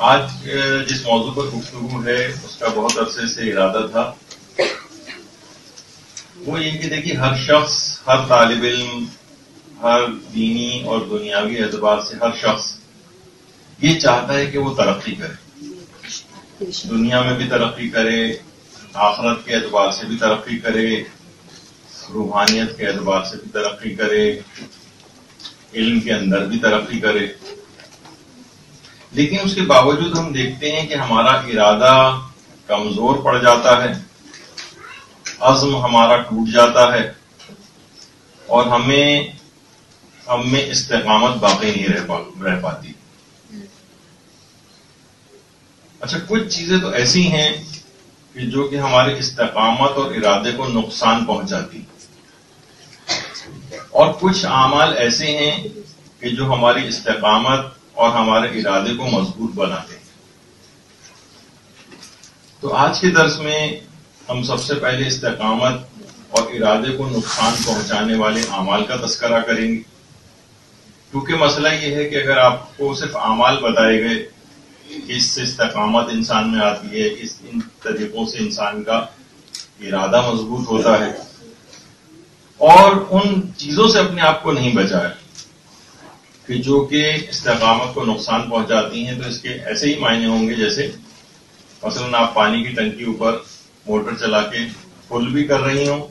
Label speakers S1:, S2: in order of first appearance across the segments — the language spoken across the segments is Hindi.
S1: आज जिस मौजू पर गुफ्तु है, उसका बहुत अरसे से इरादा था। वो ये कि देखिए, हर शख्स, हर तालब इल्म, हर दीनी और दुनियावी एतबार से हर शख्स ये चाहता है कि वो तरक्की करे। दुनिया में भी तरक्की करे, आखरत के एतबार से भी तरक्की करे, रूहानियत के एतबार से भी तरक्की करे, इल्म के अंदर भी तरक्की करे। लेकिन उसके बावजूद हम देखते हैं कि हमारा इरादा कमज़ोर पड़ जाता है अज़म हमारा टूट जाता है और हमें हम में बाकी नहीं रह, पा, रह पाती। अच्छा कुछ चीज़ें तो ऐसी हैं कि जो कि हमारे इस्तेकामत और इरादे को नुकसान पहुंचाती। और कुछ आमाल ऐसे हैं कि जो हमारी इस्तेकामत और हमारे इरादे को मज़बूत बनाते हैं। तो आज के दर्स में हम सबसे पहले इस्तेकामत और इरादे को नुकसान पहुँचाने वाले अमाल का तस्करा करेंगे। क्योंकि मसला यह है कि अगर आपको सिर्फ़ अमाल बताए गए कि इससे इस्तेकामत इंसान में आती है, इस, इन तरीकों से इंसान का इरादा मज़बूत होता है, और उन चीज़ों से अपने आप को नहीं बचाया। कि जो कि इस्तेकामत को नुकसान पहुंचाती हैं तो इसके ऐसे ही मायने होंगे जैसे मसलन आप पानी की टंकी ऊपर मोटर चला के फुल भी कर रही हो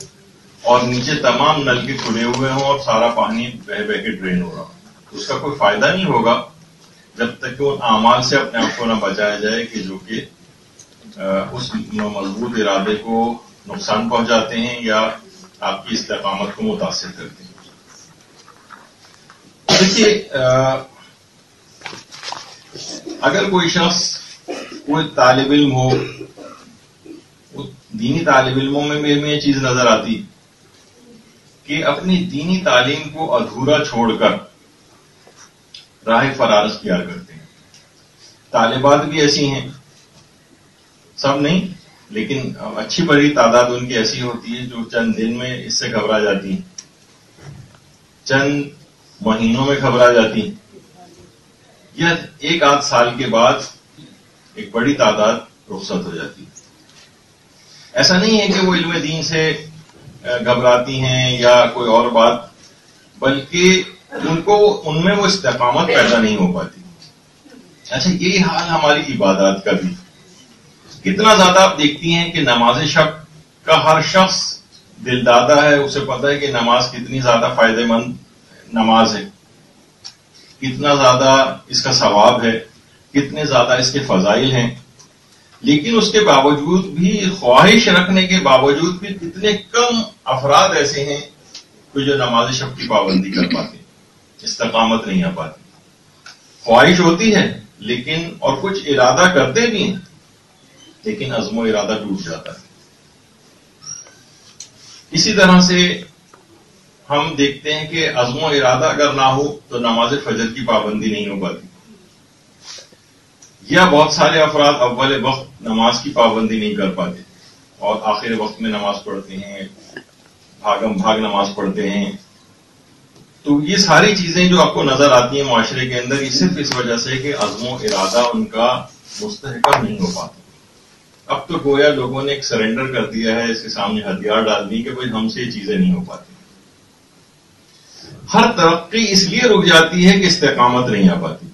S1: और नीचे तमाम नल के खुले हुए हों और सारा पानी बह बह के ड्रेन हो रहा हो। उसका कोई फ़ायदा नहीं होगा जब तक कि उन अमाल से अपने आप को ना बचाया जाए कि जो कि उस मज़बूत इरादे को नुकसान पहुंचाते हैं या आपकी इस्तेकामत को मुतासर करते हैं। देखिए अगर कोई शख्स कोई तालब इल्म हो दीनी तालब इल्मों में मेरे में ये चीज़ नज़र आती कि अपनी दीनी तालीम को अधूरा छोड़कर राह फरारस किया करते हैं। तालिबात भी ऐसी हैं, सब नहीं, लेकिन अच्छी बड़ी तादाद उनकी ऐसी होती है जो चंद दिन में इससे घबरा जाती है। चंद महीनों में घबरा जाती। या एक आध साल के बाद एक बड़ी तादाद रुखसत हो जाती। ऐसा नहीं है कि वो इल्म दीन से घबराती हैं या कोई और बात, बल्कि उनको, उनमें वो इस्तेकामत पैदा नहीं हो पाती। अच्छा यही हाल हमारी इबादत का भी। कितना ज़्यादा आप देखती हैं कि नमाज़ शब का हर शख्स दिलदादा है, उसे पता है कि नमाज़ कितनी ज़्यादा फ़ायदेमंद नमाज़ है। कितना ज़्यादा इसका सवाब है कितने ज़्यादा इसके फजाइल हैं। लेकिन उसके बावजूद भी ख्वाहिश रखने के बावजूद भी कितने कम अफराद ऐसे हैं कि जो नमाज़ शब की पाबंदी कर पाते इस्तकामत नहीं आ पाती। ख्वाहिश होती है, लेकिन और कुछ इरादा करते भी हैं, लेकिन अजमो इरादा टूट जाता है। इसी तरह से हम देखते हैं कि अजमो इरादा अगर ना हो तो नमाज़ फजर की पाबंदी नहीं हो पाती। या बहुत सारे अफराद अव्वल वक्त नमाज़ की पाबंदी नहीं कर पाते। और आखिर वक्त में नमाज़ पढ़ते हैं, भागम भाग नमाज़ पढ़ते हैं। तो ये सारी चीज़ें जो आपको नज़र आती हैं माशरे के अंदर, ये सिर्फ़ इस वजह से कि अजमो इरादा उनका मुस्तकम नहीं हो पाता। अब तो गोया लोगों ने एक सरेंडर कर दिया है, इसके सामने हथियार डाल दी कि भाई हमसे ये चीज़ें नहीं हो पाती। हर तरक्की इसलिए रुक जाती है कि इस्तेकामत नहीं आ पाती।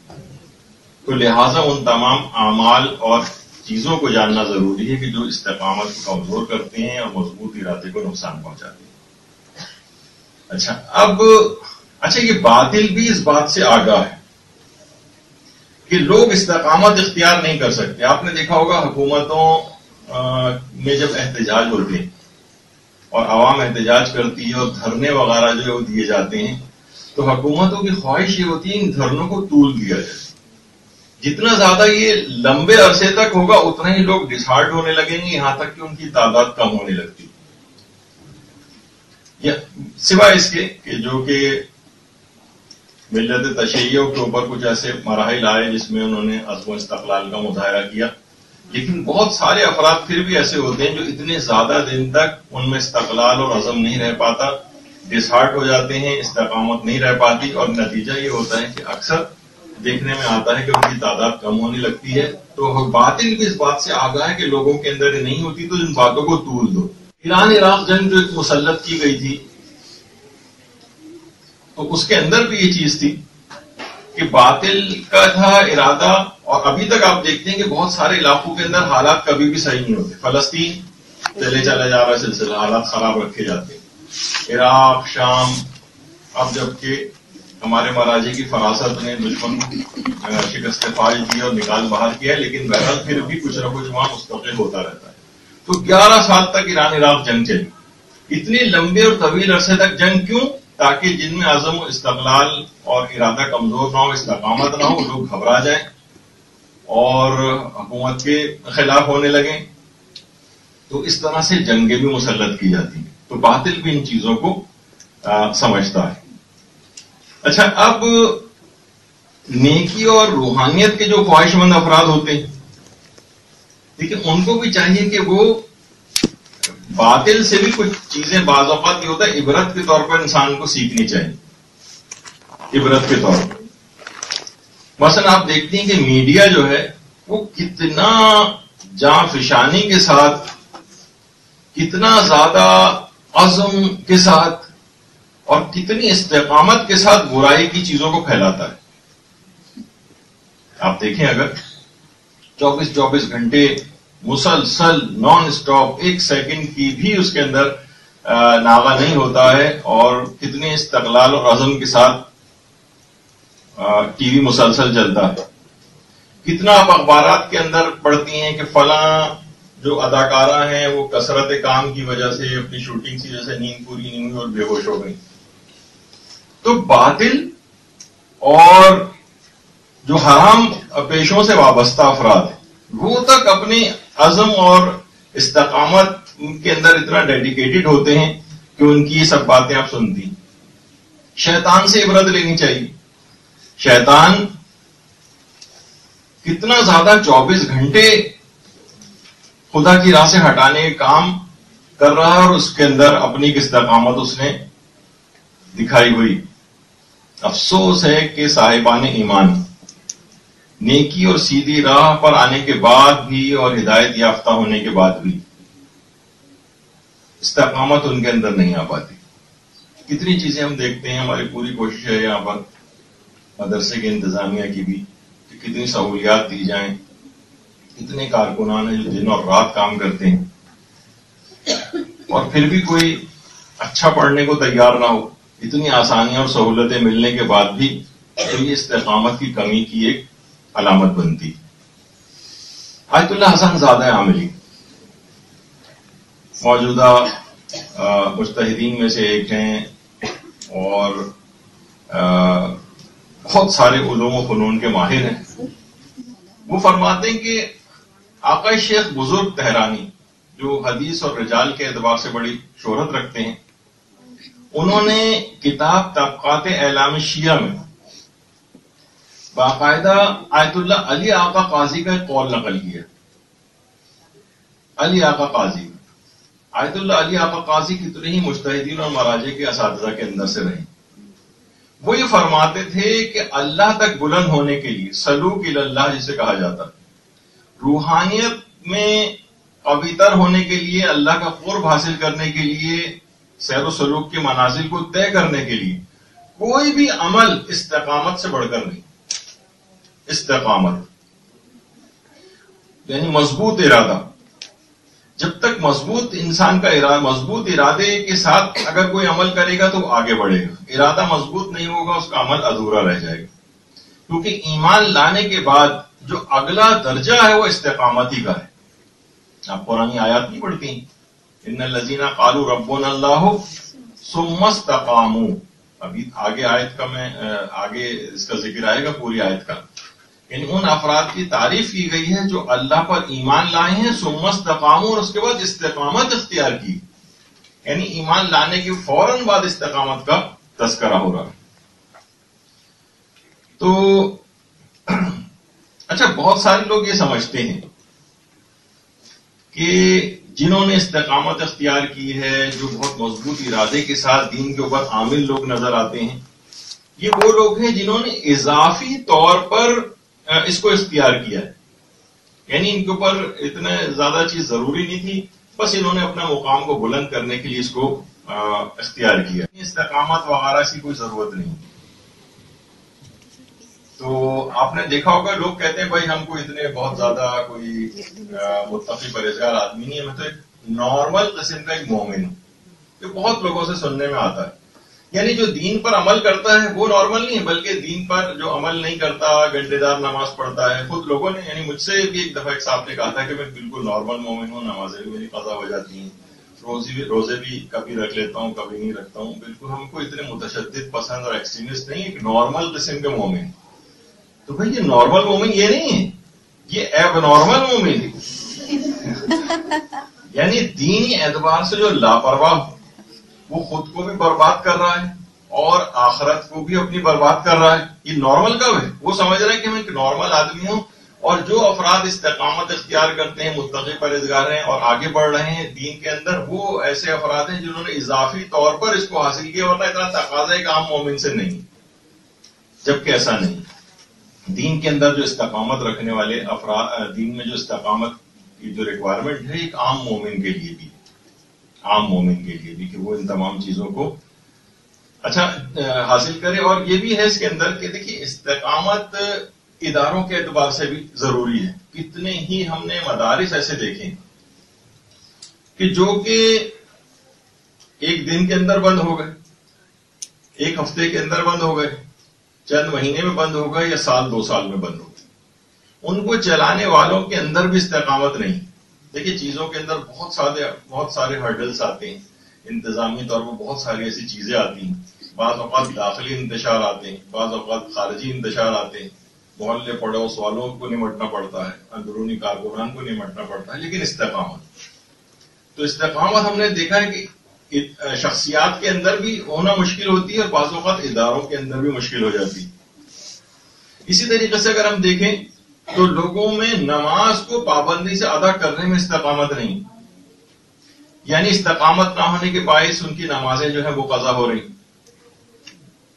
S1: तो लिहाजा उन तमाम अमाल और चीज़ों को जानना ज़रूरी है कि जो इस्तेकामत को कमज़ोर करते हैं और मज़बूत इरादे को नुकसान पहुंचाते हैं। अच्छा अब अच्छा ये बातिल भी इस बात से आगाह है कि लोग इस्तेकामत इख्तियार नहीं कर सकते। आपने देखा होगा हुकूमतों में जब एहतजाज होते हैं और आवाम एहतजाज करती है और धरने वगैरह जो है वो दिए जाते हैं तो हुकूमतों की ख्वाहिश ये होती है, इन धरनों को तूल दिया जाए। जितना ज़्यादा ये लंबे अरसे तक होगा, उतना ही लोग डिसहार्ट होने लगेंगे, यहाँ तक कि उनकी तादाद कम होने लगती सिवाय इसके कि जो कि मिलत तशैयों के ऊपर कुछ ऐसे मराहल आए जिसमें उन्होंने अजम इस्तकलाल का मुजाहरा किया। लेकिन बहुत सारे अफराद फिर भी ऐसे होते हैं जो इतने ज़्यादा दिन तक उनमें इस्तकलाल और अजम नहीं रह पाता। डिसहार्ट हो जाते हैं इस्तकामत नहीं रह पाती और नतीजा ये होता है कि अक्सर देखने में आता है कि उनकी तादाद कम होने लगती है। तो बातिल भी इस बात से आगाह है कि लोगों के अंदर नहीं होती तो इन बातों को तूल दो। ईरान इराक जंग जो एक मुसलत की गई थी तो उसके अंदर भी ये चीज़ थी कि बातिल का था इरादा, और अभी तक आप देखते हैं कि बहुत सारे इलाकों के अंदर हालात कभी भी सही नहीं होते। फलस्तीन चले चला जा रहा है, सिलसिला, हालात खराब रखे जाते इराक शाम अब जबकि हमारे महाराजे की फरासत ने दुश्मन शिकस्त फाज की और निकाल बाहर किया, लेकिन बहरहाल फिर भी कुछ ना कुछ वहाँ मुस्तकिल होता रहता है। तो 11 साल तक ईरान इराक जंग चली। इतनी लंबे और तवील अरसे तक जंग क्यों? ताकि जिनमें आज़म इस्तकलाल और इरादा कमज़ोर ना हो, इस्तकामत ना हो, लोग घबरा जाए और हुकूमत के खिलाफ होने लगे। तो इस तरह से जंगें भी मुसलत की जाती हैं। तो बातिल भी इन चीज़ों को आ, समझता है। अच्छा अब नेकी और रूहानियत के जो ख्वाहिशमंद अफराद होते हैं लेकिन उनको भी चाहिए कि वो बातिल से भी कुछ चीज़ें बाजात ये होता है इबरत के तौर पर इंसान को सीखनी चाहिए। इबरत के तौर पर। मसलन आप देखते हैं कि मीडिया जो है वो कितना जाफिशानी के साथ कितना ज़्यादा अजम के साथ और कितनी इस्तेकामत के साथ बुराई की चीज़ों को फैलाता है। आप देखें अगर 24-24 घंटे मुसलसल नॉन स्टॉप एक सेकंड की भी उसके अंदर नागा नहीं होता है और कितने इस्तकलाल और अजम के साथ टीवी मुसलसल चलता है। कितना आप अखबार के अंदर पढ़ती हैं कि फला जो अदाकारा हैं, वो कसरत काम की वजह से, अपनी शूटिंग की वजह से नींद पूरी नहीं हुई और बेहोश हो गई। तो बातिल और जो हराम पेशों से वाबस्ता अफराद वो तक अपनी अजम और इस्तकामत के अंदर इतना डेडिकेटेड होते हैं कि उनकी ये सब बातें आप सुनती शैतान से इबरत लेनी चाहिए। शैतान कितना ज़्यादा 24 घंटे खुदा की राह से हटाने का काम कर रहा है और उसके अंदर अपनी इस्तकामत उसने दिखाई हुई। अफसोस है कि साहिबान ईमान नेकी और सीधी राह पर आने के बाद भी और हिदायत याफ्ता होने के बाद भी इस्तकामत उनके अंदर नहीं आ पाती। कितनी चीज़ें हम देखते हैं, हमारी पूरी कोशिश है यहाँ पर मदरसे के इंतजामिया की भी कि कितनी सहूलियात दी जाएँ। कितने कारकुनान हैं जो दिन और रात काम करते हैं। और फिर भी कोई अच्छा पढ़ने को तैयार ना हो, इतनी आसानियाँ और सहूलतें मिलने के बाद भी तो ये इस्तेकामत की कमी की एक अलामत बनती आयतुल्ला हसन ज़्यादा आमिली। मौजूदा मुस्तहिदीन में से एक हैं और बहुत सारे उलूम फनून के माहिर हैं। वो फरमाते हैं कि आका शेख बुज़ुर्ग तहरानी, जो हदीस और रजाल के एतबार से बड़ी शोहरत रखते हैं, उन्होंने किताब तबकात एलाम शिया में बाकायदा आयतुल्ला अली आका काजी का एक कौल नकल किया। अली आका काजी, आयतुल्ला अली आका काजी कितने ही मुश्तहिदीन और महाराजे के इस के अंदर से रहे। वो ये फरमाते थे कि अल्लाह तक बुलंद होने के लिए, सलूक अल्लाह जिसे कहा जाता रूहानियत में अवितर होने के लिए, अल्लाह का कुर्ब हासिल करने के लिए, सैर सलूक के मनाजिल को तय करने के लिए, कोई भी अमल इस्तकामत से बढ़कर नहीं। इस्तकामत यानी मज़बूत इरादा। जब तक मज़बूत इंसान का इरादा मज़बूत इरादे के साथ अगर कोई अमल करेगा तो आगे बढ़ेगा। इरादा मज़बूत नहीं होगा, उसका अमल अधूरा रह जाएगा। क्योंकि ईमान लाने के बाद जो अगला दर्जा है वो इस्तेकामत का है। आप पुरानी आयात नहीं पढ़ती इन लजीना कालू रब्बन अल्लाह सुमस्तकामू अभी आगे आयत का मैं आगे इसका ज़िक्र आएगा पूरी आयत का। इन उन अफराद की तारीफ़ की गई है जो अल्लाह पर ईमान लाए हैं सुमस्तकामू और उसके बाद इस्तेकामत इख्तियार की। यानी ईमान लाने के फ़ौरन बाद इस्तेकामत का तस्करा हो रहा है। तो अच्छा बहुत सारे लोग ये समझते हैं कि जिन्होंने इस्तकामत अख्तियार की है, जो बहुत मज़बूत इरादे के साथ दीन के ऊपर आमिल लोग नज़र आते हैं, ये वो लोग हैं जिन्होंने इजाफी तौर पर इसको इख्तियार किया है। यानी इनके ऊपर इतने ज़्यादा चीज़ ज़रूरी नहीं थी, बस इन्होंने अपना मुकाम को बुलंद करने के लिए इसको इख्तियार किया। इस्तकामत वगैरह की कोई ज़रूरत नहीं तो आपने देखा होगा, लोग कहते हैं, भाई, हमको इतने बहुत ज़्यादा कोई मुतफी परहेजगार आदमी नहीं है। मैं तो एक नॉर्मल किस्म का एक मोमिन। हूँ जो बहुत लोगों से सुनने में आता है। यानी जो दीन पर अमल करता है, वो नॉर्मल नहीं है, बल्कि दीन पर जो अमल नहीं करता, घंटेदार नमाज़ पढ़ता है, खुद लोगों ने, यानी मुझसे भी एक दफ़ा एक साहब ने कहा था कि मैं बिल्कुल नॉर्मल मोमिन हूँ, नमाजें भी मेरी कजा हो जाती हैं। रोजी भी, रोज़े भी कभी रख लेता हूँ, कभी नहीं रखता हूँ। बिल्कुल हमको इतने मुतशद पसंद और एक्सट्रीमिस्ट नहीं एक नॉर्मल किस्म के मोमिन। तो भाई ये नॉर्मल मोमिन ये नहीं है। ये एब नॉर्मल मोमिन यानी दीनी एतबार से जो लापरवाह वो खुद को भी बर्बाद कर रहा है और आखरत को भी अपनी बर्बाद कर रहा है। ये नॉर्मल कब है? वो समझ रहा है कि मैं एक नॉर्मल आदमी हूँ और जो अफराद इस्तकामत इख्तियार करते हैं मुतकी परहेजगार हैं और आगे बढ़ रहे हैं दीन के अंदर वो ऐसे अफराद हैं जिन्होंने इजाफी तौर पर इसको हासिल किया वरना इतना तकाजा एक आम मोमिन से नहीं जबकि ऐसा नहीं दीन के अंदर जो इस्तकामत रखने वाले अफरा दीन में जो इस्तकामत की जो रिक्वायरमेंट है, एक आम मोमिन के लिए भी आम मोमिन के लिए भी कि वो इन तमाम चीज़ों को अच्छा हासिल करे। और ये भी है इसके अंदर कि देखिए, इस्तकामत इदारों के एतबार से भी ज़रूरी है। कितने ही हमने मदारिस ऐसे देखे कि जो कि एक दिन के अंदर बंद हो गए, एक हफ़्ते के अंदर बंद हो गए। चंद महीने में बंद हो गए या साल, दो साल में बंद हो गए उनको चलाने वालों के अंदर भी इस्तकामत नहीं। देखिए, चीज़ों के अंदर बहुत सारे बहुत सारे हर्डल्स आते हैं। इंतजामी तौर पर बहुत सारी ऐसी चीज़ें आती हैं। बाज अवत दाखिली इंतशार आते हैं, बाज अवत खारजी इंतशार आते हैं। मोहल्ले पड़ोस वालों को निमटना पड़ता है, अंदरूनी कारकुनान को निमटना पड़ता है, लेकिन इस्तेकामत तो इस्तेकामत हमने देखा है कि शख्सियात के अंदर भी होना मुश्किल होती है और बाज़ इदारों के अंदर भी मुश्किल हो जाती है। इसी तरीके से अगर हम देखें तो लोगों में नमाज़ को पाबंदी से अदा करने में इस्तकामत नहीं। यानी इस्तकामत ना होने के बायस उनकी नमाजें जो है वो कजा हो रही।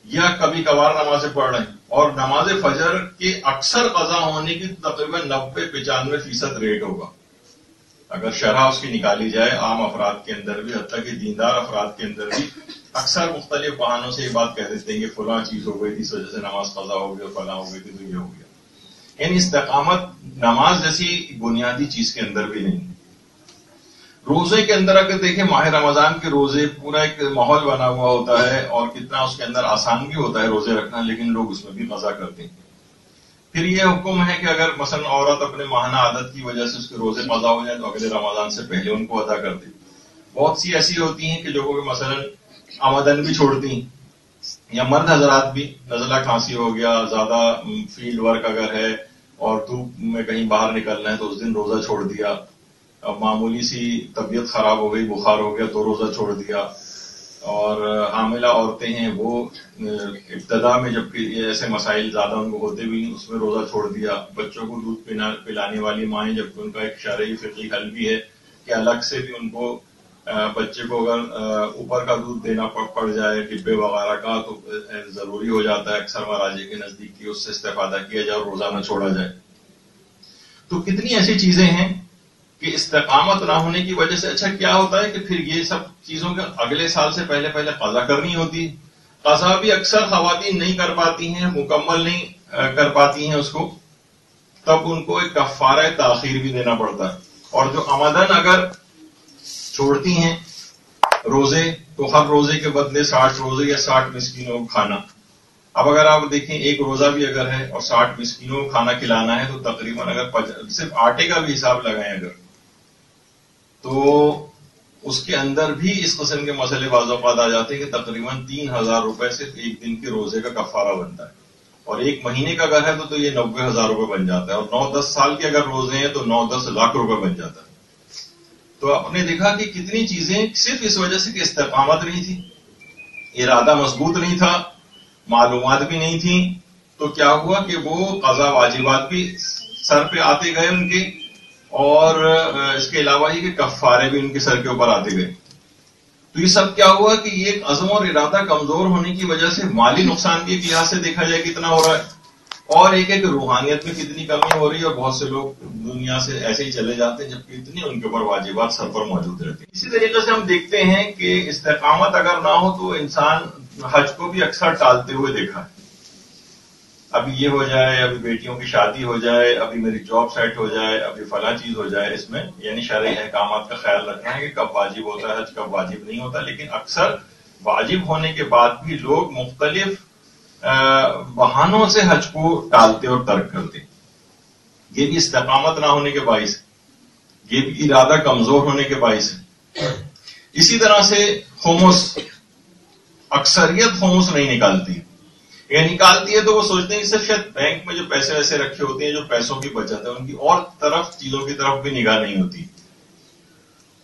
S1: या कभी कभार नमाजें पढ़ रहे और नमाज़ फजर के अक्सर कजा होने की तकरीबन नब्बे पचानवे फ़ीसद रेट होगा। अगर शरह उसकी निकाली जाए, आम अफराद के अंदर भी हद तक कि दीनदार अफराद के अंदर भी, अक्सर मुख्तलिफ़ बहानों से ये बात कह देते हैं कि फुला चीज़ हो गई थी, इस वजह से नमाज़ कजा हो गई फला हो गई थी तो ये हो गया। यानी इस्तकामत, नमाज़ जैसी बुनियादी चीज़ के अंदर भी नहीं। रोज़े के अंदर अगर देखें, माह रमज़ान के रोज़े, पूरा एक माहौल बना हुआ होता है और कितना उसके अंदर आसान भी होता है रोज़े रखना, लेकिन लोग उसमें भी मज़ा करते हैं। फिर ये हुक्म है कि अगर मसलन औरत अपने माहाना आदत की वजह से उसके रोज़े मज़ा हो जाए तो अगले रमज़ान से पहले उनको अदा कर दे। बहुत सी ऐसी होती हैं कि लोगों के मसलन आमदन भी छोड़ती या मर्द हजरात भी, नजला खांसी हो गया, ज़्यादा फ़ील्ड वर्क अगर है, और धूप में कहीं बाहर निकलना है तो उस दिन रोजा छोड़ दिया। अब मामूली सी तबीयत खराब हो गई, बुखार हो गया तो रोजा छोड़ दिया। और हामिला औरतें हैं, वो इब्तदा में जबकि ऐसे मसाइल ज़्यादा उनको होते भी नहीं, उसमें रोजा छोड़ दिया। बच्चों को दूध पिला पिलाने वाली माएँ, जबकि उनका एक शरय फिकी हल भी है कि अलग से भी उनको बच्चे को अगर ऊपर का दूध देना पड़ जाए, डिब्बे वगैरह का तो ज़रूरी हो जाता है अक्सर महाराजे के नज़दीक की उससे इस्तेफादा किया जाए और रोज़ाना छोड़ा जाए। तो कितनी ऐसी चीज़ें हैं कि इस्तकामत ना होने की वजह से अच्छा क्या होता है कि फिर ये सब चीज़ों के अगले साल से पहले पहले कजा करनी होती है। कजा भी अक्सर खातन नहीं कर पाती हैं, मुकम्मल नहीं कर पाती हैं उसको, तब उनको एक कफारा ताखिर भी देना पड़ता है। और जो आमदन अगर छोड़ती हैं रोज़े तो हर रोज़े के बदले साठ रोज़े या साठ मिसकीनों को खाना। अब अगर आप देखें, एक रोजा भी अगर है और साठ मिसकीनों को खाना खिलाना है तो तकरीबन अगर सिर्फ़ आटे का भी हिसाब लगाएँ अगर तो उसके अंदर भी इस किस्म के मसले बाजोकात आ जाते हैं कि तकरीबन तीन हज़ार रुपए सिर्फ़ एक दिन के रोज़े का कफारा बनता है। और एक महीने का अगर है तो, तो ये नब्बे हज़ार रुपए बन जाता है और नौ दस साल के अगर रोज़े हैं तो नौ दस लाख रुपए बन जाता है। तो आपने देखा कि कितनी चीज़ें सिर्फ़ इस वजह से कि नहीं थी इरादा मज़बूत नहीं था मालूम भी नहीं थी तो क्या हुआ कि वो कजा वाजिबात भी सर पे आते गए उनके। और इसके अलावा ही कि कफ़ारे भी उनके सर के ऊपर आते गए। तो ये सब क्या हुआ कि ये अजम और इरादा कमज़ोर होने की वजह से माली नुकसान के लिहाज से देखा जाए कितना हो रहा है। और एक एक रूहानियत में कितनी कमी हो रही है और बहुत से लोग दुनिया से ऐसे ही चले जाते हैं जबकि इतनी उनके ऊपर वाजिबात सर पर मौजूद रहते हैं। इसी तरीके से हम देखते हैं कि इस्तेकामत अगर ना हो तो इंसान हज को भी अक्सर टालते हुए देखा है। अभी ये हो जाए, अभी बेटियों की शादी हो जाए, अभी मेरी जॉब सेट हो जाए, अभी फला चीज़ हो जाए, इसमें यानी शरय अहकाम का ख्याल रखना है कि कब वाजिब होता है कब वाजिब नहीं होता, लेकिन अक्सर वाजिब होने के बाद भी लोग मुख्तलिफ़ बहानों से हज को टालते और तर्क करते। ये भी इस्तकामत ना होने के बाइस ये भी इरादा कमज़ोर होने के बायस। है इसी तरह से होमोस अक्सरियत होमोस नहीं निकालती। या निकालती है तो वो सोचते हैं कि सिर्फ़ शायद बैंक में जो पैसे वैसे रखे होते हैं, जो पैसों की बचत है, उनकी और तरफ़, चीज़ों की तरफ़ भी निगाह नहीं होती।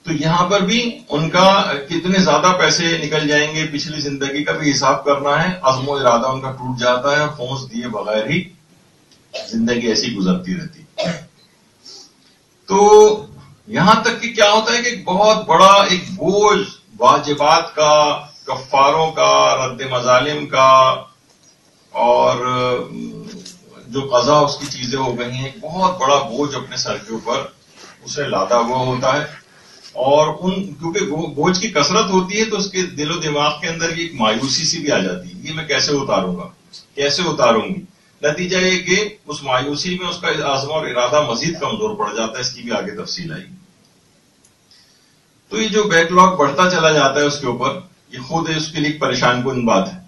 S1: तो यहाँ पर भी उनका कितने ज़्यादा पैसे निकल जाएँगे, पिछली ज़िंदगी का भी हिसाब करना है, अजमो इरादा उनका टूट जाता है फोस दिए बगैर ही ज़िंदगी ऐसी गुजरती रहती तो यहाँ तक कि क्या होता है कि बहुत बड़ा, एक बोझ, वाजिबात का, कफारों का, रद्द मजालिम का और जो कजा उसकी चीज़ें हो गई हैं बहुत बड़ा बोझ अपने सर के ऊपर उसे लादा हुआ होता है। और उन, क्योंकि बोझ की कसरत होती है तो उसके दिलो दिमाग के अंदर एक मायूसी सी भी आ जाती है। ये मैं कैसे उतारूँगा? कैसे उतारूँगी? नतीजा ये कि उस मायूसी में उसका आजमा और इरादा मजीद कमज़ोर पड़ जाता है, इसकी भी आगे तफसील आएगी तो ये जो बैकलॉग बढ़ता चला जाता है उसके ऊपर, ये खुद उसके लिए परेशान कन बात है।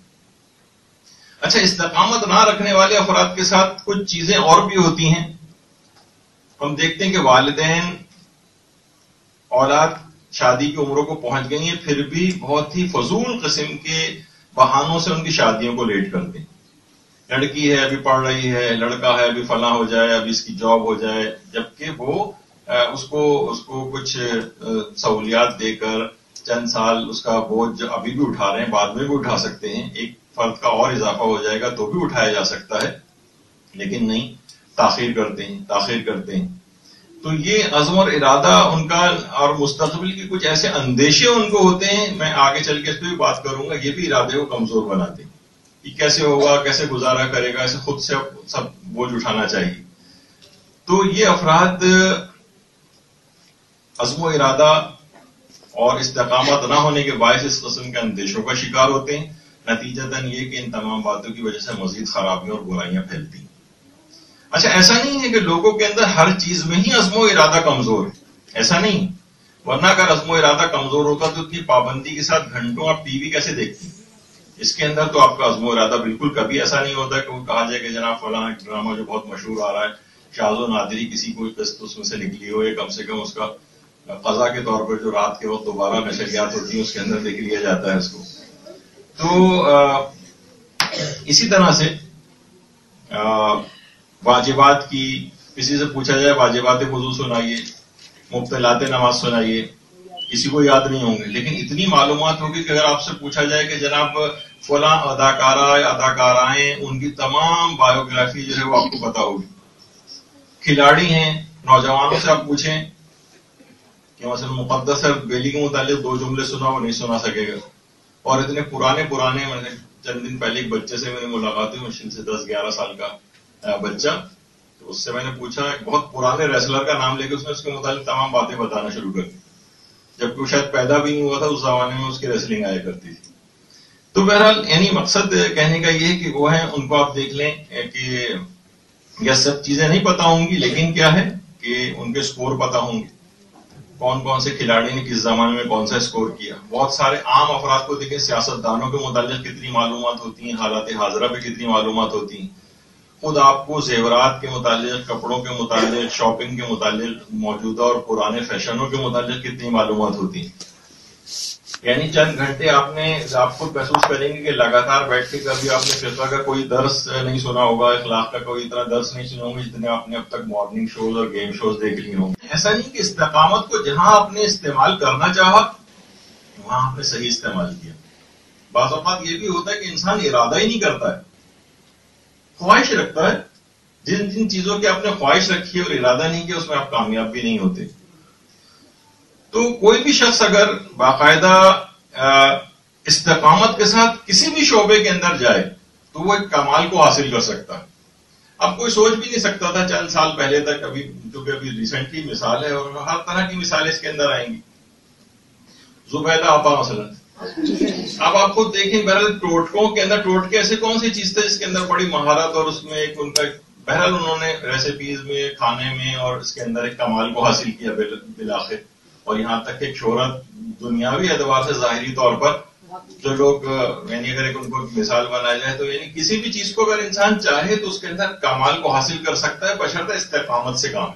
S1: अच्छा इस्तकामत ना रखने वाले अफराद के साथ कुछ चीज़ें और भी होती हैं। हम देखते हैं कि वालदेन औलाद शादी की उम्रों को पहुँच गई हैं, फिर भी बहुत ही फजूल किस्म के बहानों से उनकी शादियों को लेट करते हैं लड़की है, अभी पढ़ रही है, लड़का है, अभी फला हो जाए, अभी इसकी जॉब हो जाए, जबकि वो उसको उसको कुछ सहूलियात देकर चंद साल उसका बोझ अभी भी उठा रहे हैं, बाद में भी उठा सकते हैं। एक फर्द का और इजाफा हो जाएगा तो भी उठाया जा सकता है। लेकिन नहीं, ताखिर करते हैं ताखिर करते हैं तो ये अजम और इरादा उनका और मुस्तबिल के कुछ ऐसे अंदेशे उनको होते हैं, मैं आगे चल के इस पर भी बात करूँगा, ये भी इरादे को कमज़ोर बनाते हैं कि कैसे होगा, कैसे गुजारा करेगा, ऐसे खुद से सब बोझ उठाना चाहिए। तो ये अफराद अजम इरादा और इस्तकामत ना होने के बायस इस कस्म के अंदेशों का शिकार होते हैं। नतीजतन ये कि इन तमाम बातों की वजह से मजीद खराबियाँ और बुराइयाँ फैलती अच्छा ऐसा नहीं है कि लोगों के अंदर हर चीज़ में ही अजमो इरादा कमज़ोर है। ऐसा नहीं। वरना अगर अजमो इरादा कमज़ोर होता तो इतनी पाबंदी के साथ घंटों आप टीवी कैसे देखती? इसके अंदर तो आपका अजमो इरादा बिल्कुल कभी ऐसा नहीं होता कि वो कहा जाए कि जनाब फला ड्रामा जो बहुत मशहूर आ रहा है शाहजो नादरी किसी किस्त उसमें से निकली हो या कम से कम उसका कजा के तौर पर जो रात के वक्त दोबारा नशरियात होती है, उसके अंदर देख लिया जाता है उसको तो इसी तरह से वाजिबात की, किसी से पूछा जाए, वाजिबात वज़ू सुनाइए मुफ्तलात नमाज़ सुनाइए, किसी को याद नहीं होंगे। लेकिन इतनी मालूम होगी कि अगर आपसे पूछा जाए कि जनाब, फला अदाकारा, अदाकाराएँ, उनकी तमाम बायोग्राफी जो है वो आपको पता होगी। खिलाड़ी हैं, नौजवानों से आप पूछें, कि मसल मुकदस बेली के मुतालिक दो जुमले सुना वो नहीं सुना सकेगा। और इतने पुराने पुराने, मैंने चंद दिन पहले एक बच्चे से मैंने मुलाकात हुई मुश्किल से दस, ग्यारह साल का बच्चा। तो उससे मैंने पूछा, एक बहुत पुराने रेसलर का नाम लेके उसने उसके मुताबिक तमाम बातें बताना शुरू कर दी। जबकि वो शायद पैदा भी नहीं हुआ था, उस जमाने में उसकी रेसलिंग आया करती थी। तो बहरहाल, यानी मकसद कहने का ये है कि वो है, उनको आप देख लें कि, यह सब चीज़ें नहीं पता होंगी, लेकिन क्या है कि उनके स्कोर पता होंगे। कौन कौन से खिलाड़ी ने किस जमाने में कौन सा स्कोर किया? बहुत सारे आम अफराद को देखें, सियासतदानों के मुतालिक कितनी मालूम होती हैं, हालात हाजरा पे कितनी मालूम होती हैं। खुद आपको जेवरात के मुतालिक, कपड़ों के मुतालिक शॉपिंग के मुतालिक, मौजूदा और पुराने फैशनों के मुतालिक कितनी मालूम होती हैं। यानी चंद घंटे आपने आप खुद महसूस करेंगे कि लगातार बैठ के कभी आपने फिजा का कोई दर्श नहीं सुना होगा, इखलाक का कोई इतना दर्श नहीं सुना होंगे जितने आपने अब तक मॉर्निंग शोज़ और गेम शोज़ देख लिए होंगे। ऐसा नहीं कि इस्तकामत को जहाँ आपने इस्तेमाल करना चाहा, वहाँ आपने सही इस्तेमाल किया। बात ये भी होता है कि इंसान इरादा ही नहीं करता है। ख्वाहिश रखता है। जिन जिन चीज़ों की आपने ख्वाहिश रखी है और इरादा नहीं किया, उसमें आप कामयाब भी नहीं होते। तो कोई भी शख्स अगर बाकायदा इस्तकामत के साथ किसी भी शोबे के अंदर जाए तो वो एक कमाल को हासिल कर सकता है। अब कोई सोच भी नहीं सकता था, चंद साल पहले तक, अभी क्योंकि अभी रिसेंटली मिसाल है और हर तरह की मिसालें इसके अंदर आएँगी। जुबैदा आपा मसलन। अब आप खुद देखें, बहरहाल टोटकों के अंदर, टोटके ऐसे कौन सी चीज़ थे जिसके अंदर बड़ी महारत और उसमें एक उनका, बहरहाल उन्होंने रेसिपीज़ में, खाने में और इसके अंदर एक कमाल को हासिल किया बिलाखिर। और यहाँ तक एक शोहरत दुनियावी एतबार से जाहिरी तौर पर जो लोग यानी अगर एक उनको मिसाल बनाया जाए तो यानी किसी भी चीज़ को अगर इंसान चाहे तो उसके अंदर कमाल को हासिल कर सकता है, बशर्ते इस्तेकामत से काम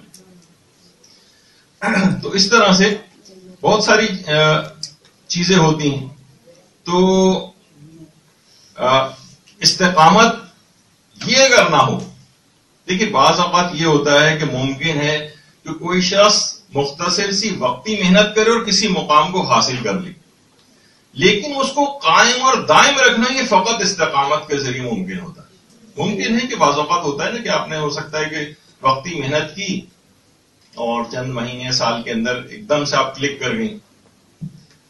S1: तो इस तरह से बहुत सारी चीज़ें होती हैं। तो इस्तेकामत ये अगर ना हो, देखिए, बाज अवत ये होता है कि मुमकिन है कि कोई शख्स मुख्तर सी वक्ती मेहनत करे और किसी मुकाम को हासिल कर ले। लेकिन उसको कायम और दायम रखना ये फकत इस्तकामत के ज़रिए मुमकिन होता है। मुमकिन है कि बाज़ात होता है ना कि आपने हो सकता है कि वक्ती मेहनत की और चंद महीने, साल के अंदर एकदम से आप क्लिक कर गई।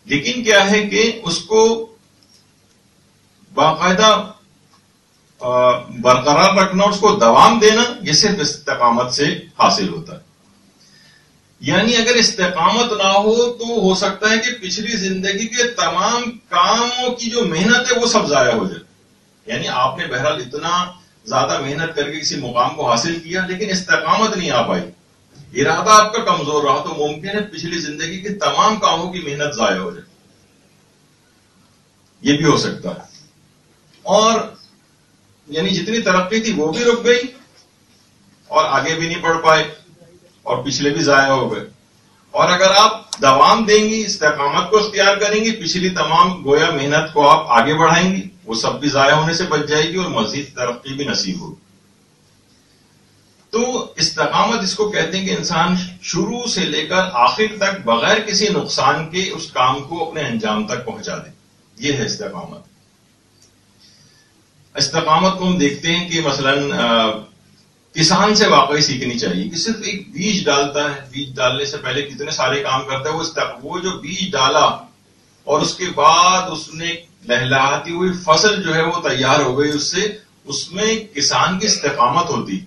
S1: लेकिन क्या है कि उसको बाकायदा बरकरार रखना उसको दवाम देना यह सिर्फ़ इस्तकामत से हासिल होता है। यानी अगर इस्तेकामत ना हो तो हो सकता है कि पिछली ज़िंदगी के तमाम कामों की जो मेहनत है, वो सब जाया हो जाए। यानी आपने बहरहाल इतना ज़्यादा मेहनत करके किसी मुकाम को हासिल किया, लेकिन इस्तेकामत नहीं आ पाई। इरादा आपका कमज़ोर रहा तो मुमकिन है पिछली ज़िंदगी के तमाम कामों की मेहनत जाया हो जाए। ये भी हो सकता है। और यानी जितनी तरक्की थी, वो भी रुक गई और आगे भी नहीं बढ़ पाए। और पिछले भी जाया हो गए। और अगर आप दवाम देंगी, इस्तेकामत को इख्तियार करेंगी, पिछली तमाम गोया मेहनत को आप आगे बढ़ाएँगी, वो सब भी जाया होने से बच जाएगी और मजीद तरक्की भी नसीब होगी। तो इस्तकामत इसको कहते हैं कि इंसान शुरू से लेकर आखिर तक बगैर किसी नुकसान के उस काम को अपने अंजाम तक पहुँचा दे। ये है इस्तकामत। इस्तकामत को हम देखते हैं कि मसलन किसान से वाकई सीखनी चाहिए कि सिर्फ़ एक बीज डालता है बीज डालने से पहले कितने सारे काम करता है वो वो जो बीज डाला और उसके बाद उसने लहलाती हुई फ़सल जो है वो तैयार हो गई उससे उसमें किसान की इस्तेकामत होती।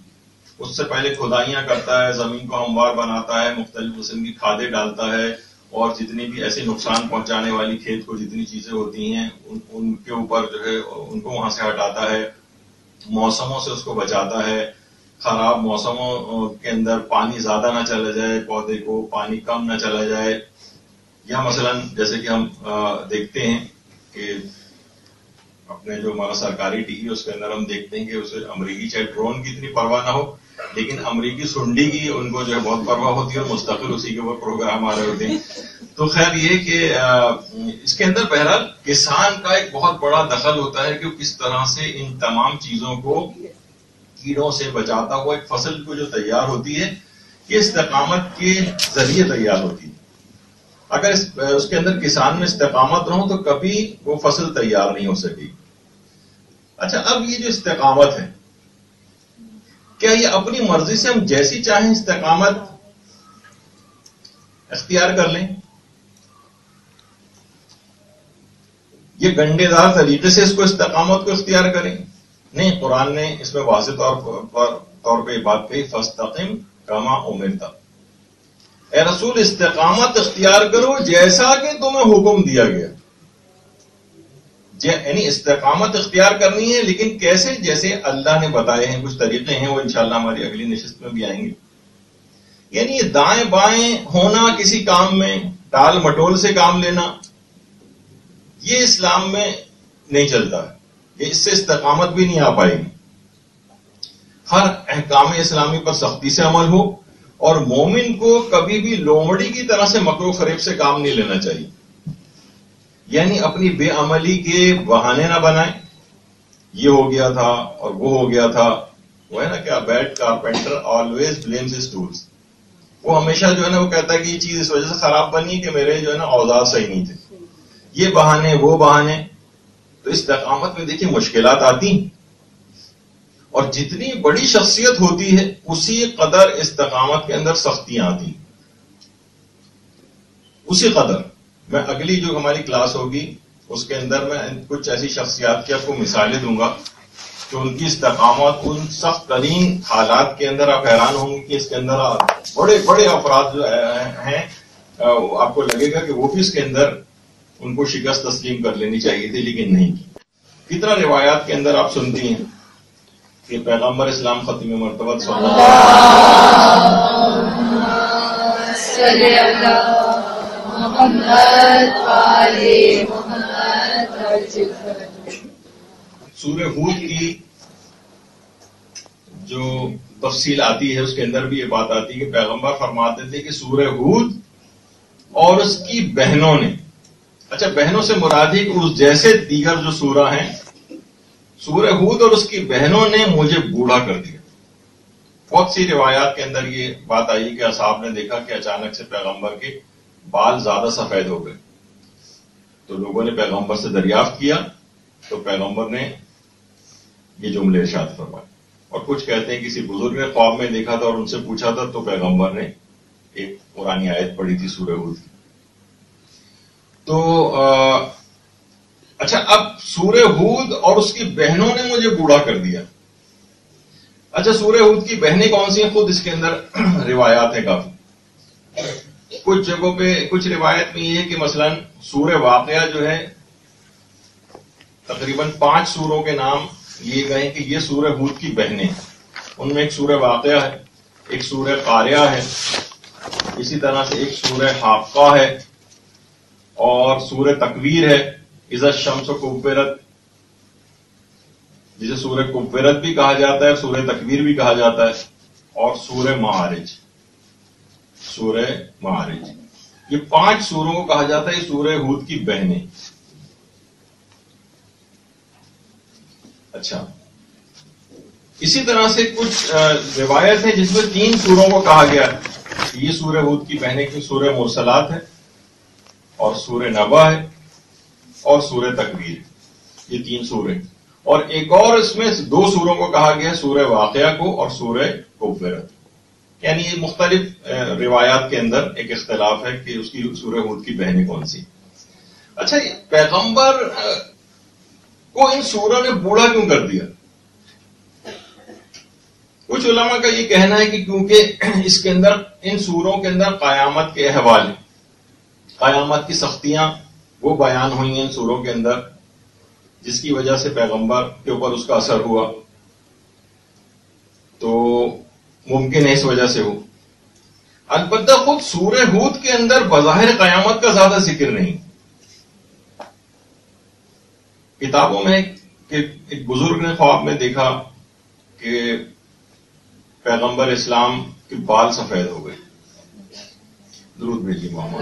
S1: उससे पहले खुदाइयाँ करता है ज़मीन को हमवार बनाता है मुख्तलिफ़ किस्म की खादें डालता है और जितनी भी ऐसे नुकसान पहुँचाने वाली खेत को जितनी चीज़ें होती हैं उन, उनके ऊपर जो है उनको वहाँ से हटाता है मौसमों से उसको बचाता है। खराब मौसमों के अंदर पानी ज़्यादा ना चला जाए, पौधे को पानी कम ना चला जाए। या मसलन, जैसे कि हम देखते हैं कि अपने जो हमारा सरकारी टीवी उसके अंदर हम देखते हैं कि उसे अमरीकी चाहे ड्रोन की इतनी परवाह ना हो, लेकिन अमरीकी सुंडी की उनको जो है बहुत परवाह होती है और मुस्तकिल उसी के ऊपर प्रोग्राम आ रहे होते हैं। तो खैर ये कि इसके अंदर बहरहाल किसान का एक बहुत बड़ा दखल होता है कि किस तरह से इन तमाम चीज़ों को कीड़ों से बचाता हुआ एक फ़सल को जो तैयार होती है ये इस्तकामत के ज़रिए तैयार होती है। अगर इस, उसके अंदर किसान में इस्तकामत रहो तो कभी वो फ़सल तैयार नहीं हो सकेगी। अच्छा अब ये जो इस्तकामत है क्या ये अपनी मर्ज़ी से हम जैसी चाहें इस्तकामत अख्तियार कर लें? ये गंडेदार तरीके से इसको इस्तकामत को इख्तियार करें। नहीं कुरान ने इसमें वाज तौर पर तौर पर बात कही, फस्तकिम कमा उमिरता। ए रसूल, इस्तकामत इख्तियार करो जैसा कि तुम्हें हुक्म दिया गया। यानी इस्तकामत इख्तियार करनी है, लेकिन कैसे? जैसे अल्लाह ने बताए हैं, कुछ तरीके हैं, वो इंशाल्लाह हमारी अगली नशस्त में भी आएँगे। यानी दाएँ बाएँ होना किसी काम में, टाल मटोल से काम लेना, ये इस्लाम में नहीं चलता। है इससे इस्तकामत भी नहीं आ पाएगी। हर अहकाम इस्लामी पर सख्ती से अमल हो और मोमिन को कभी भी लोमड़ी की तरह से मकरो फरेब से काम नहीं लेना चाहिए। यानी अपनी बेअमली के बहाने ना बनाए। ये हो गया था और वो हो गया था। वो है ना क्या? Bad carpenter always blames his tools वो हमेशा जो है ना वो कहता है कि ये चीज़ इस वजह से खराब बनी कि मेरे जो है ना औज़ार सही नहीं थे। ये बहाने, वो बहाने। तो इस तकामत में देखिए मुश्किल आती और जितनी बड़ी शख्सियत होती है, उसी कदर इस तकामत के अंदर सख्तियाँ आती उसी कदर। मैं अगली जो हमारी क्लास होगी, उसके अंदर मैं कुछ ऐसी शख्सियात की आपको मिसालें दूँगा कि उनकी इस्तकामत उन सख्त तरीन हालात के अंदर आप हैरान होंगे कि इसके अंदर बड़े बड़े अफराद हैं आपको लगेगा कि वो भी इसके अंदर उनको शिकस्त तस्लीम कर लेनी चाहिए थी, लेकिन नहीं। कितना रिवायात के अंदर आप सुनती हैं कि पैगंबर इस्लाम खत्म मरतबा सूर्य हूद की जो तफसील आती है, उसके अंदर भी ये बात आती है कि पैगंबर फरमाते थे कि सूर्य हूद और उसकी बहनों ने अच्छा बहनों से मुरादी उस जैसे दीगर जो सूरा हैं सूर्य हूद और उसकी बहनों ने मुझे बूढ़ा कर दिया। बहुत सी रिवायात के अंदर ये बात आई कि असाब ने देखा कि अचानक से पैगंबर के बाल ज़्यादा सफ़ेद हो गए। तो लोगों ने पैगंबर से दरियाफ्त किया तो पैगंबर ने ये जुमले इर्शाद फरमाए। और कुछ कहते हैं, किसी बुज़ुर्ग ने ख्वाब में देखा था और उनसे पूछा था तो पैगंबर ने एक पुरानी आयत पढ़ी थी सूर्य हूद की। तो आ, अच्छा अब सूर्य हूद और उसकी बहनों ने मुझे बूढ़ा कर दिया। अच्छा सूर्य हूद की बहनें कौन सी हैं? खुद इसके अंदर रिवायात है काफ़ी। कुछ जगहों पे कुछ रिवायत में ये है कि मसलन सूर्य वाकया जो है तकरीबन पाँच सूरों के नाम लिए गए कि ये सूर्य हूद की बहनें उनमें एक सूर्य वाकया है एक सूर्य कार्या है इसी तरह से एक सूर्य हाफका है और सूर्य तकवीर है इज़त शम्स कुब्बरत जिसे सूर्य कुब्बरत भी कहा जाता है, सूर्य तकवीर भी कहा जाता है, और सूर्य मारिज सूर्य मारिज ये पाँच सूरों को कहा जाता है सूर्य हूद की बहनें। अच्छा। इसी तरह से कुछ रिवायत है जिसमें तीन सूरों को कहा गया ये सूर्य हूद की बहनें की सूर्य मुरसलात है। और सूर्य नबा है और सूर्य तकबीर ये तीन सूर्य और एक और इसमें दो सूरों को कहा गया सूर्य वाकया को और सूर्य कुफरत यानी ये मुख्तलिफ़ रिवायात के अंदर एक इख्तलाफ है कि उसकी, सूर्य हूद की बहनें कौन सी। अच्छा पैगंबर को इन सूरों ने बूढ़ा क्यों कर दिया? कुछ उलमा का ये कहना है कि क्योंकि इसके अंदर, इन सूरों के अंदर कयामत के अहवाल कयामत की सख्तियाँ वो बयान हुई हैं सूरों के अंदर, जिसकी वजह से पैगंबर के ऊपर उसका असर हुआ। तो मुमकिन है इस वजह से हो। अलबत् खुद सूर्य हूद के अंदर बज़ाहिर कयामत का ज़्यादा ज़िक्र नहीं। किताबों में कि एक बुज़ुर्ग ने ख्वाब में देखा कि पैगंबर इस्लाम के बाल सफ़ेद हो गए। दुरूद भेजिए मोहम्मद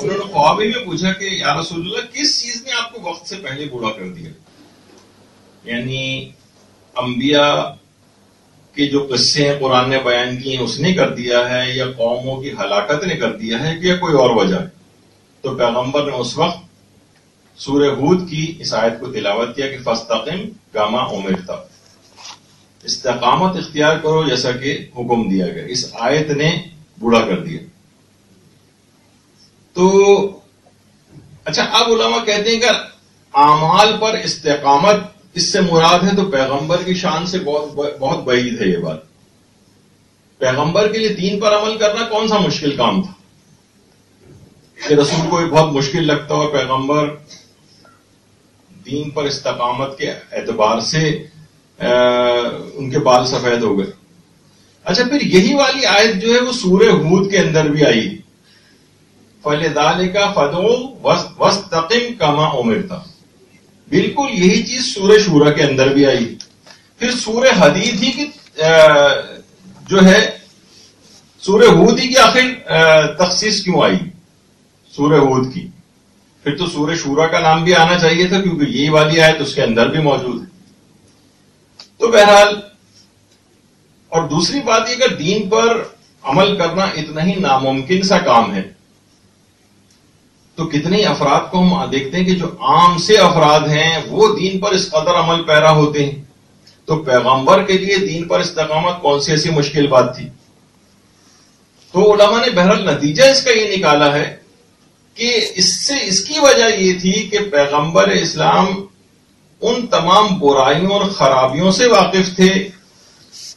S1: उन्होंने ख्वाबी में पूछा कि या रसूलुल्लाह किस चीज़ ने आपको वक्त से पहले बूढ़ा कर दिया? यानी अंबिया के जो किस्से हैं कुरान ने बयान किए हैं उसने कर दिया है या कौमों की हलाकत ने कर दिया है या कोई और वजह? तो पैगंबर ने उस वक्त सूर्य हूद की इस आयत को तिलावत किया कि फस्तकिम गामा उमिर था इस्तकामत इख्तियार करो, जैसा कि हुक्म दिया गया। इस आयत ने बूढ़ा कर दिया। तो अच्छा अब उलमा कहते हैं कि आमाल पर इस्तेकामत, इससे मुराद है तो पैगंबर की शान से बहुत बहुत बईद है ये बात। पैगंबर के लिए दीन पर अमल करना कौन सा मुश्किल काम था? कि रसूल को बहुत मुश्किल लगता और पैगंबर दीन पर इस्तकामत के एतबार से आ, उनके बाल सफ़ेद हो गए। अच्छा फिर यही वाली आयत जो है वो सूर्य हूद के अंदर भी आई। फलदाल का फदो वस्त कमा उमिर था बिल्कुल यही चीज़ सूर्य शूरा के अंदर भी आई। फिर सूर्य हदीद ही की जो है सूर्य हूद ही की आखिर तखसीस क्यों आई? सूर्य हूद की। फिर तो सूर्य शूरा का नाम भी आना चाहिए था, क्योंकि ये वाली आयत तो उसके अंदर भी मौजूद है। तो बहरहाल, और दूसरी बात यह अगर दीन पर अमल करना इतना ही नामुमकिन सा काम है। तो कितने अफराद को हम देखते हैं कि जो आम से अफराद हैं, वो दीन पर इस कदर अमल पैरा होते हैं। तो पैगंबर के लिए दीन पर इस्तकामत कौन सी ऐसी मुश्किल बात थी? तो उलमा ने बहरहाल नतीजा इसका ये निकाला है कि इससे, इसकी वजह ये थी कि पैगंबर इस्लाम उन तमाम बुराइयों और खराबियों से वाकिफ थे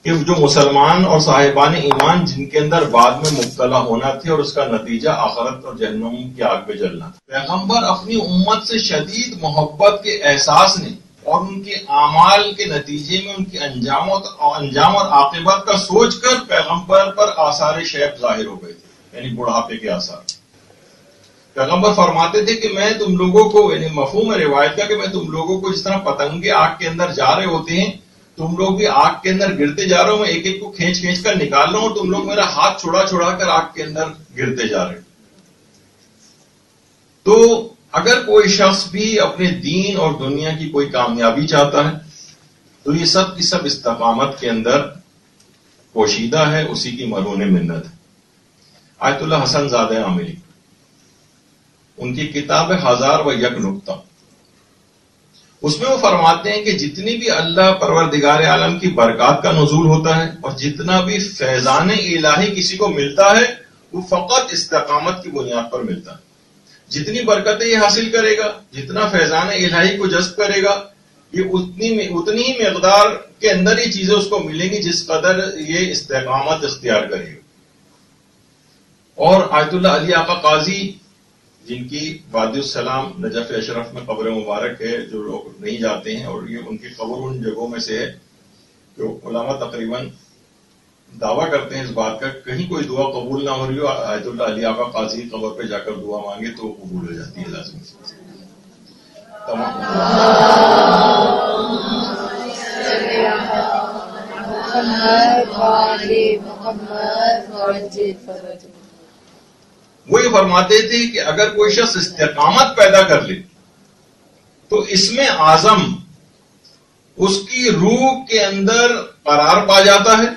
S1: कि जो मुसलमान और साहिबान ईमान जिनके अंदर बाद में मुबतला होना थे और उसका नतीजा आखरत और जहनुम की आग में जलना था। पैगंबर अपनी उम्मत से शदीद मोहब्बत के एहसास ने और उनके अमाल के नतीजे में उनके अंजाम और अंजाम और आकिबत का सोचकर पैगंबर पर आसार शैब ज़ाहिर हो गए थे, यानी बुढ़ापे के आसार। पैगंबर फरमाते थे कि मैं तुम लोगों को, यानी मफहूम रिवायत का, कि मैं तुम लोगों को जिस तरह पतंगे आग के अंदर जा रहे होते हैं, तुम लोग भी आग के अंदर गिरते जा रहे हो, मैं एक एक को खींच खींच कर निकाल रहा हूँ, तुम लोग मेरा हाथ छुड़ा छुड़ा कर आग के अंदर गिरते जा रहे तो अगर कोई शख्स भी अपने दीन और दुनिया की कोई कामयाबी चाहता है तो ये सब की सब इस्तकामत के अंदर पोशीदा है, उसी की मरून मिन्नत है। आयतुल्ला हसन जादा आमिली। उनकी किताब है हज़ार व यक नुकता। उसमें वो फरमाते हैं कि जितनी भी अल्लाह परवरदिगार आलम की बरकत का नजूल होता है और जितना भी फैजान इलाही किसी को मिलता है, वो फकत इस्तकामत की बुनियाद पर मिलता है। जितनी बरकतें ये हासिल करेगा, जितना फैजान इलाही को जज्ब करेगा, ये उतनी उतनी ही मकदार के अंदर ही चीज़ें उसको मिलेंगी जिस कदर ये इस्तकामत इख्तियार करेगा। और आयतुल्ला अली आका काजी जिनकी वादुसलाम नजफ अशरफ में कब्र मुबारक है, जो लोग नहीं जाते हैं, और ये उनकी कब्र उन जगहों में से है, जो उलामा तकरीबन दावा करते हैं इस बात का, कहीं कोई दुआ कबूल ना हो रही हो आयतुल्ला अली आका काजी कब्र पे जाकर दुआ मांगे तो कबूल हो जाती है, लाजमी तमाम। वो ये फरमाते थे कि अगर कोई शख्स इस्तेकामत पैदा कर ले तो इसमें आज़म, उसकी रूह के अंदर करार पा जाता है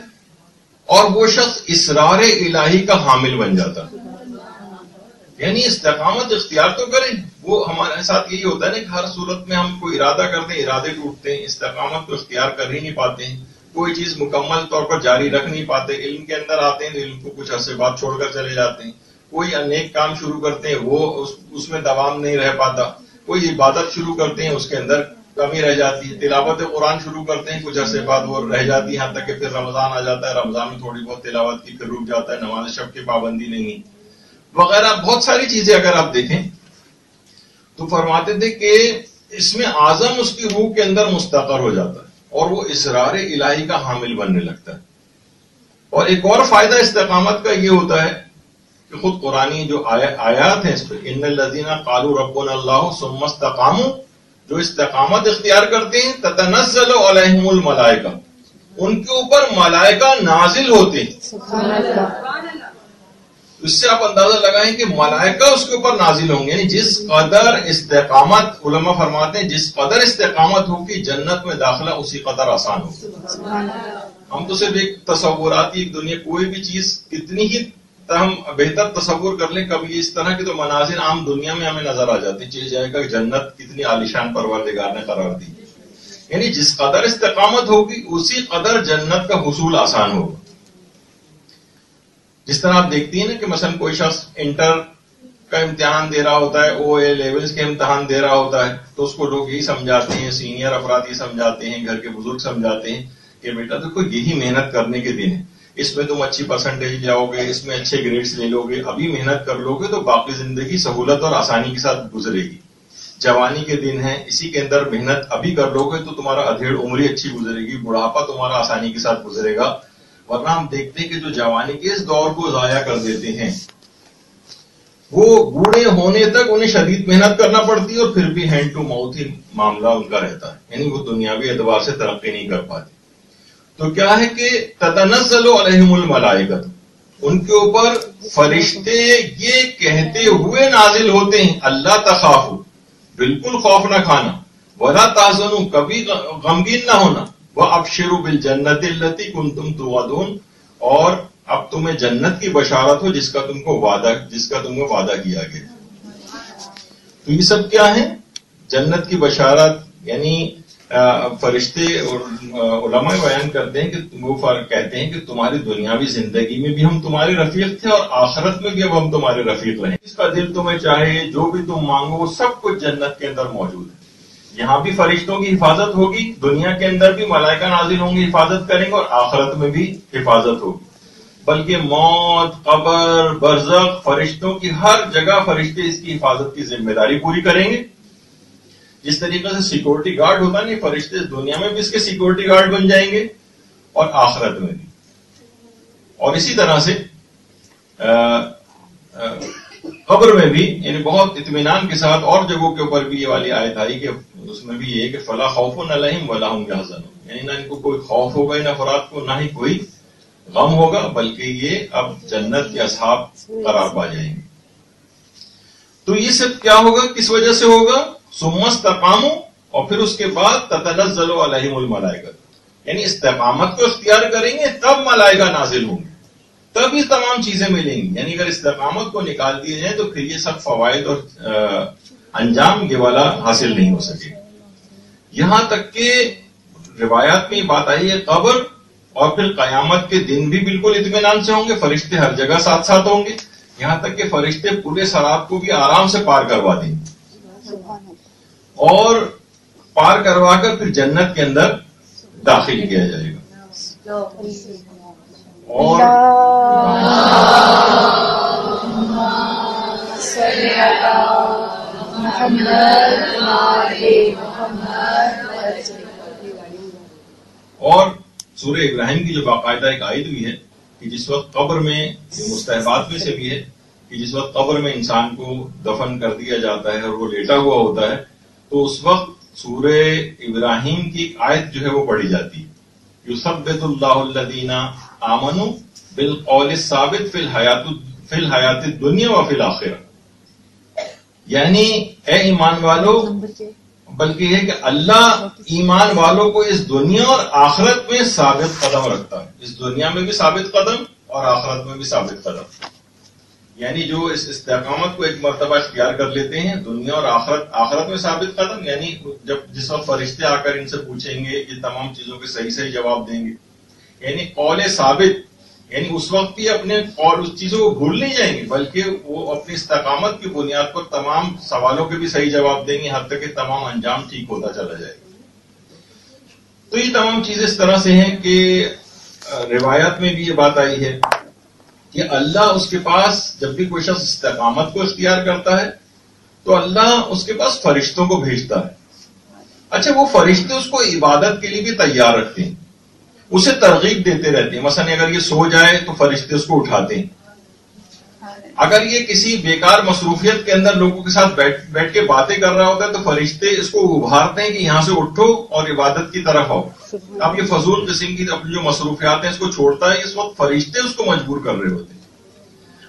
S1: और वो शख्स इसरार इलाही का हामिल बन जाता है। यानी इस्तेकामत इख्तियार तो करें। वो हमारे साथ यही होता है ना कि हर सूरत में हम कोई इरादा करते हैं इरादे टूटते हैं, इस्तेकामत को इख्तियार कर ही नहीं पाते हैं, कोई चीज़ मुकम्मल तौर पर जारी रख नहीं पाते, इल्म के अंदर आते हैं तो इल्म को कुछ अरसे बाद छोड़कर चले जाते हैं। कोई अनेक काम शुरू करते हैं वो उस, उसमें दबाव नहीं रह पाता। कोई इबादत शुरू करते हैं उसके अंदर कमी रह जाती है। तिलावत कुरान शुरू करते हैं कुछ अरसे बाद वो रह जाती है। यहाँ तक कि फिर रमज़ान आ जाता है रमज़ान में थोड़ी बहुत तिलावत की फिर रुक जाता है नमाज़ शब की पाबंदी नहीं वगैरह बहुत सारी चीज़ें अगर आप देखें तो फरमाते थे कि इसमें आज़म उसकी रूह के अंदर मुस्तकर हो जाता है और वो इसरार इलाही का हामिल बनने लगता है। और एक और फ़ायदा इस्तकामत का ये होता है कि खुद कुरानी जो आया, आयात है इस पर इन लजीना कालू अल्लाह सुमस्तकामू जो इस्तकामत इख्तियार करते हैं ततनजल मलाइका उनके ऊपर मलाइका नाजिल होते हैं। इससे आप अंदाज़ा लगाएँ कि मलाइका उसके ऊपर नाजिल होंगे यानी जिस कदर इस्तेकामत उलमा फरमाते हैं जिस कदर इस्तेकामत होगी जन्नत में दाखिला उसी कदर आसान होगा। हम तो सिर्फ़ एक तस्वुराती दुनिया कोई भी चीज़ कितनी ही हम बेहतर तस्वुर कर लें कभी इस तरह के तो मनाजिर आम दुनिया में हमें नज़र आ जाती चीज़ जाएगा जन्नत कितनी आलिशान परवरदिगार ने करार दी। यानी जिस कदर इस्तकामत होगी, उसी कदर जन्नत का हसूल आसान होगा। जिस तरह आप देखती हैं ना कि मसलन कोई शख्स इंटर का इम्तिहान दे रहा होता है ओ ए लेवल्स के इम्तहान दे रहा होता है तो उसको लोग यही समझाते हैं सीनियर अफराद ये समझाते हैं, घर के बुज़ुर्ग समझाते हैं कि बेटा देखो यही मेहनत करने के दिन है। इसमें तुम अच्छी परसेंटेज जाओगे, इसमें अच्छे ग्रेड्स ले लोगे, अभी मेहनत कर लोगे तो बाकी ज़िंदगी सहूलत और आसानी के साथ गुजरेगी। जवानी के दिन है, इसी के अंदर मेहनत अभी कर लोगे तो तुम्हारा अधेड़ उम्र अच्छी गुजरेगी, बुढ़ापा तुम्हारा आसानी के साथ गुजरेगा। वरना हम देखते हैं कि जो जवानी के इस दौर को जाया कर देते हैं, वो बूढ़े होने तक उन्हें शदीद मेहनत करना पड़ती है और फिर भी हैंड टू माउथ ही मामला उनका रहता है। यानी वो दुनियावी एतबार से तरक्की नहीं कर पाते। तो क्या है कि ततनजल मलाइकत, उनके ऊपर फरिश्ते ये कहते हुए नाजिल होते हैं अल्लाह तखाफू, बिल्कुल खौफ ना खाना, वला ताजनु कभी गमगीन ना होना, वह अबशरू बिल जन्नत लती कुन तुम तुवादून, और अब तुम्हें जन्नत की बशारत हो जिसका तुमको वादा, जिसका तुमको वादा किया गया। तो ये सब क्या है? जन्नत की बशारत, यानी फरिश्ते और उलमा बयान करते हैं कि, वो कहते हैं कि तुम्हारी दुनियावी ज़िंदगी में भी हम तुम्हारे रफीक थे और आखिरत में भी अब हम तुम्हारे रफीक रहे इसका दिल तुम्हें चाहे, जो भी तुम मांगो, वो सब कुछ जन्नत के अंदर मौजूद है। यहाँ भी फरिश्तों की हिफाजत होगी, दुनिया के अंदर भी मलाइका नाजिल होंगे, हिफाजत करेंगे और आखिरत में भी हिफाजत होगी। बल्कि मौत, कबर बरजक फरिश्तों की हर जगह फरिश्ते इसकी हिफाजत की ज़िम्मेदारी पूरी करेंगे। जिस तरीके से सिक्योरिटी गार्ड होता नहीं, फरिश्ते दुनिया में भी इसके सिक्योरिटी गार्ड बन जाएँगे और आखिरत में भी। और इसी तरह से खबर में भी, यानी बहुत इतमान के साथ और जगहों के ऊपर भी ये वाली आयत आई कि उसमें भी ये कि फला खौफ अलहिम वला हम यानी ना इनको कोई खौफ होगा इन अफराद को, ना ही कोई गम होगा, बल्कि ये अब जन्नत के असहाब करार पा जाएँगे। तो ये सब क्या होगा? किस वजह से होगा? सुमस तकामो और फिर उसके बाद ततनजलो अलहिमलाइकत यानी इस्तकामत को इख्तियार करेंगे, तब मलाइका नाजिल होंगे। तब ये तमाम चीज़ें मिलेंगी। यानी अगर इस्तकामत को निकाल दिए जाए तो फिर ये सब फवायद और अंजाम ये वाला हासिल नहीं हो सके। यहाँ तक के रिवायात में बात आई है, कब्र और फिर कयामत के दिन भी बिल्कुल इतमान से होंगे, फरिश्ते हर जगह साथ साथ होंगे। यहाँ तक के फरिश्ते पूरे शराब को भी आराम से पार करवा देंगे। और पार करवाकर फिर जन्नत के अंदर दाखिल किया जाएगा। और और सूर्य इब्राहिम की जो बाकायदा एक आयत भी है कि जिस वक्त कब्र में मुस्तहबात में से भी है कि जिस वक्त कब्र में इंसान को दफन कर दिया जाता है और वो लेटा हुआ होता है तो उस वक्त सूर्य इब्राहिम की आयत जो है वो पढ़ी जाती युसबीना आमनु बिल कौल साबित फिल हयात फिल हयात दुनिया व फिल आखिर यानी, ए ईमान वालों, बल्कि है कि अल्लाह ईमान वालों को इस दुनिया और आखिरत में साबित कदम रखता है। इस दुनिया में भी साबित कदम और आखिरत में भी साबित कदम। यानी जो इस इस्तेकामत को एक मरतबा इख्तियार कर लेते हैं, दुनिया और आखरत आखरत में साबित कदम यानी जब जिस वक्त फरिश्ते आकर इनसे पूछेंगे ये तमाम चीज़ों के सही सही जवाब देंगे, यानी कौल साबित, यानी उस वक्त भी अपने और उस चीज़ों को भूल नहीं जाएँगे, बल्कि वो अपनी इस्तकामत की बुनियाद पर तमाम सवालों के भी सही जवाब देंगे, हद तक तमाम अंजाम ठीक होता चला जाएगा। तो ये तमाम चीज़ें इस तरह से हैं कि रिवायत में भी ये बात आई है। कि अल्लाह उसके पास, जब भी कोई शख्स इस्तकामत को इख्तियार करता है तो अल्लाह उसके पास फरिश्तों को भेजता है। अच्छा वो फरिश्ते उसको इबादत के लिए भी तैयार रखते हैं। उसे तरगीब देते रहते हैं। मसलन अगर ये सो जाए तो फरिश्ते उसको उठाते हैं। अगर ये किसी बेकार मसरूफियत के अंदर लोगों के साथ बैठ बैठ के बातें कर रहा होता है तो फरिश्ते इसको उभारते हैं कि यहाँ से उठो और इबादत की तरफ़ आओ। अब ये फजूल किस्म की अपनी जो मसरूफियात हैं, इसको छोड़ता है, इस वक्त फरिश्ते उसको मजबूर कर रहे होते हैं।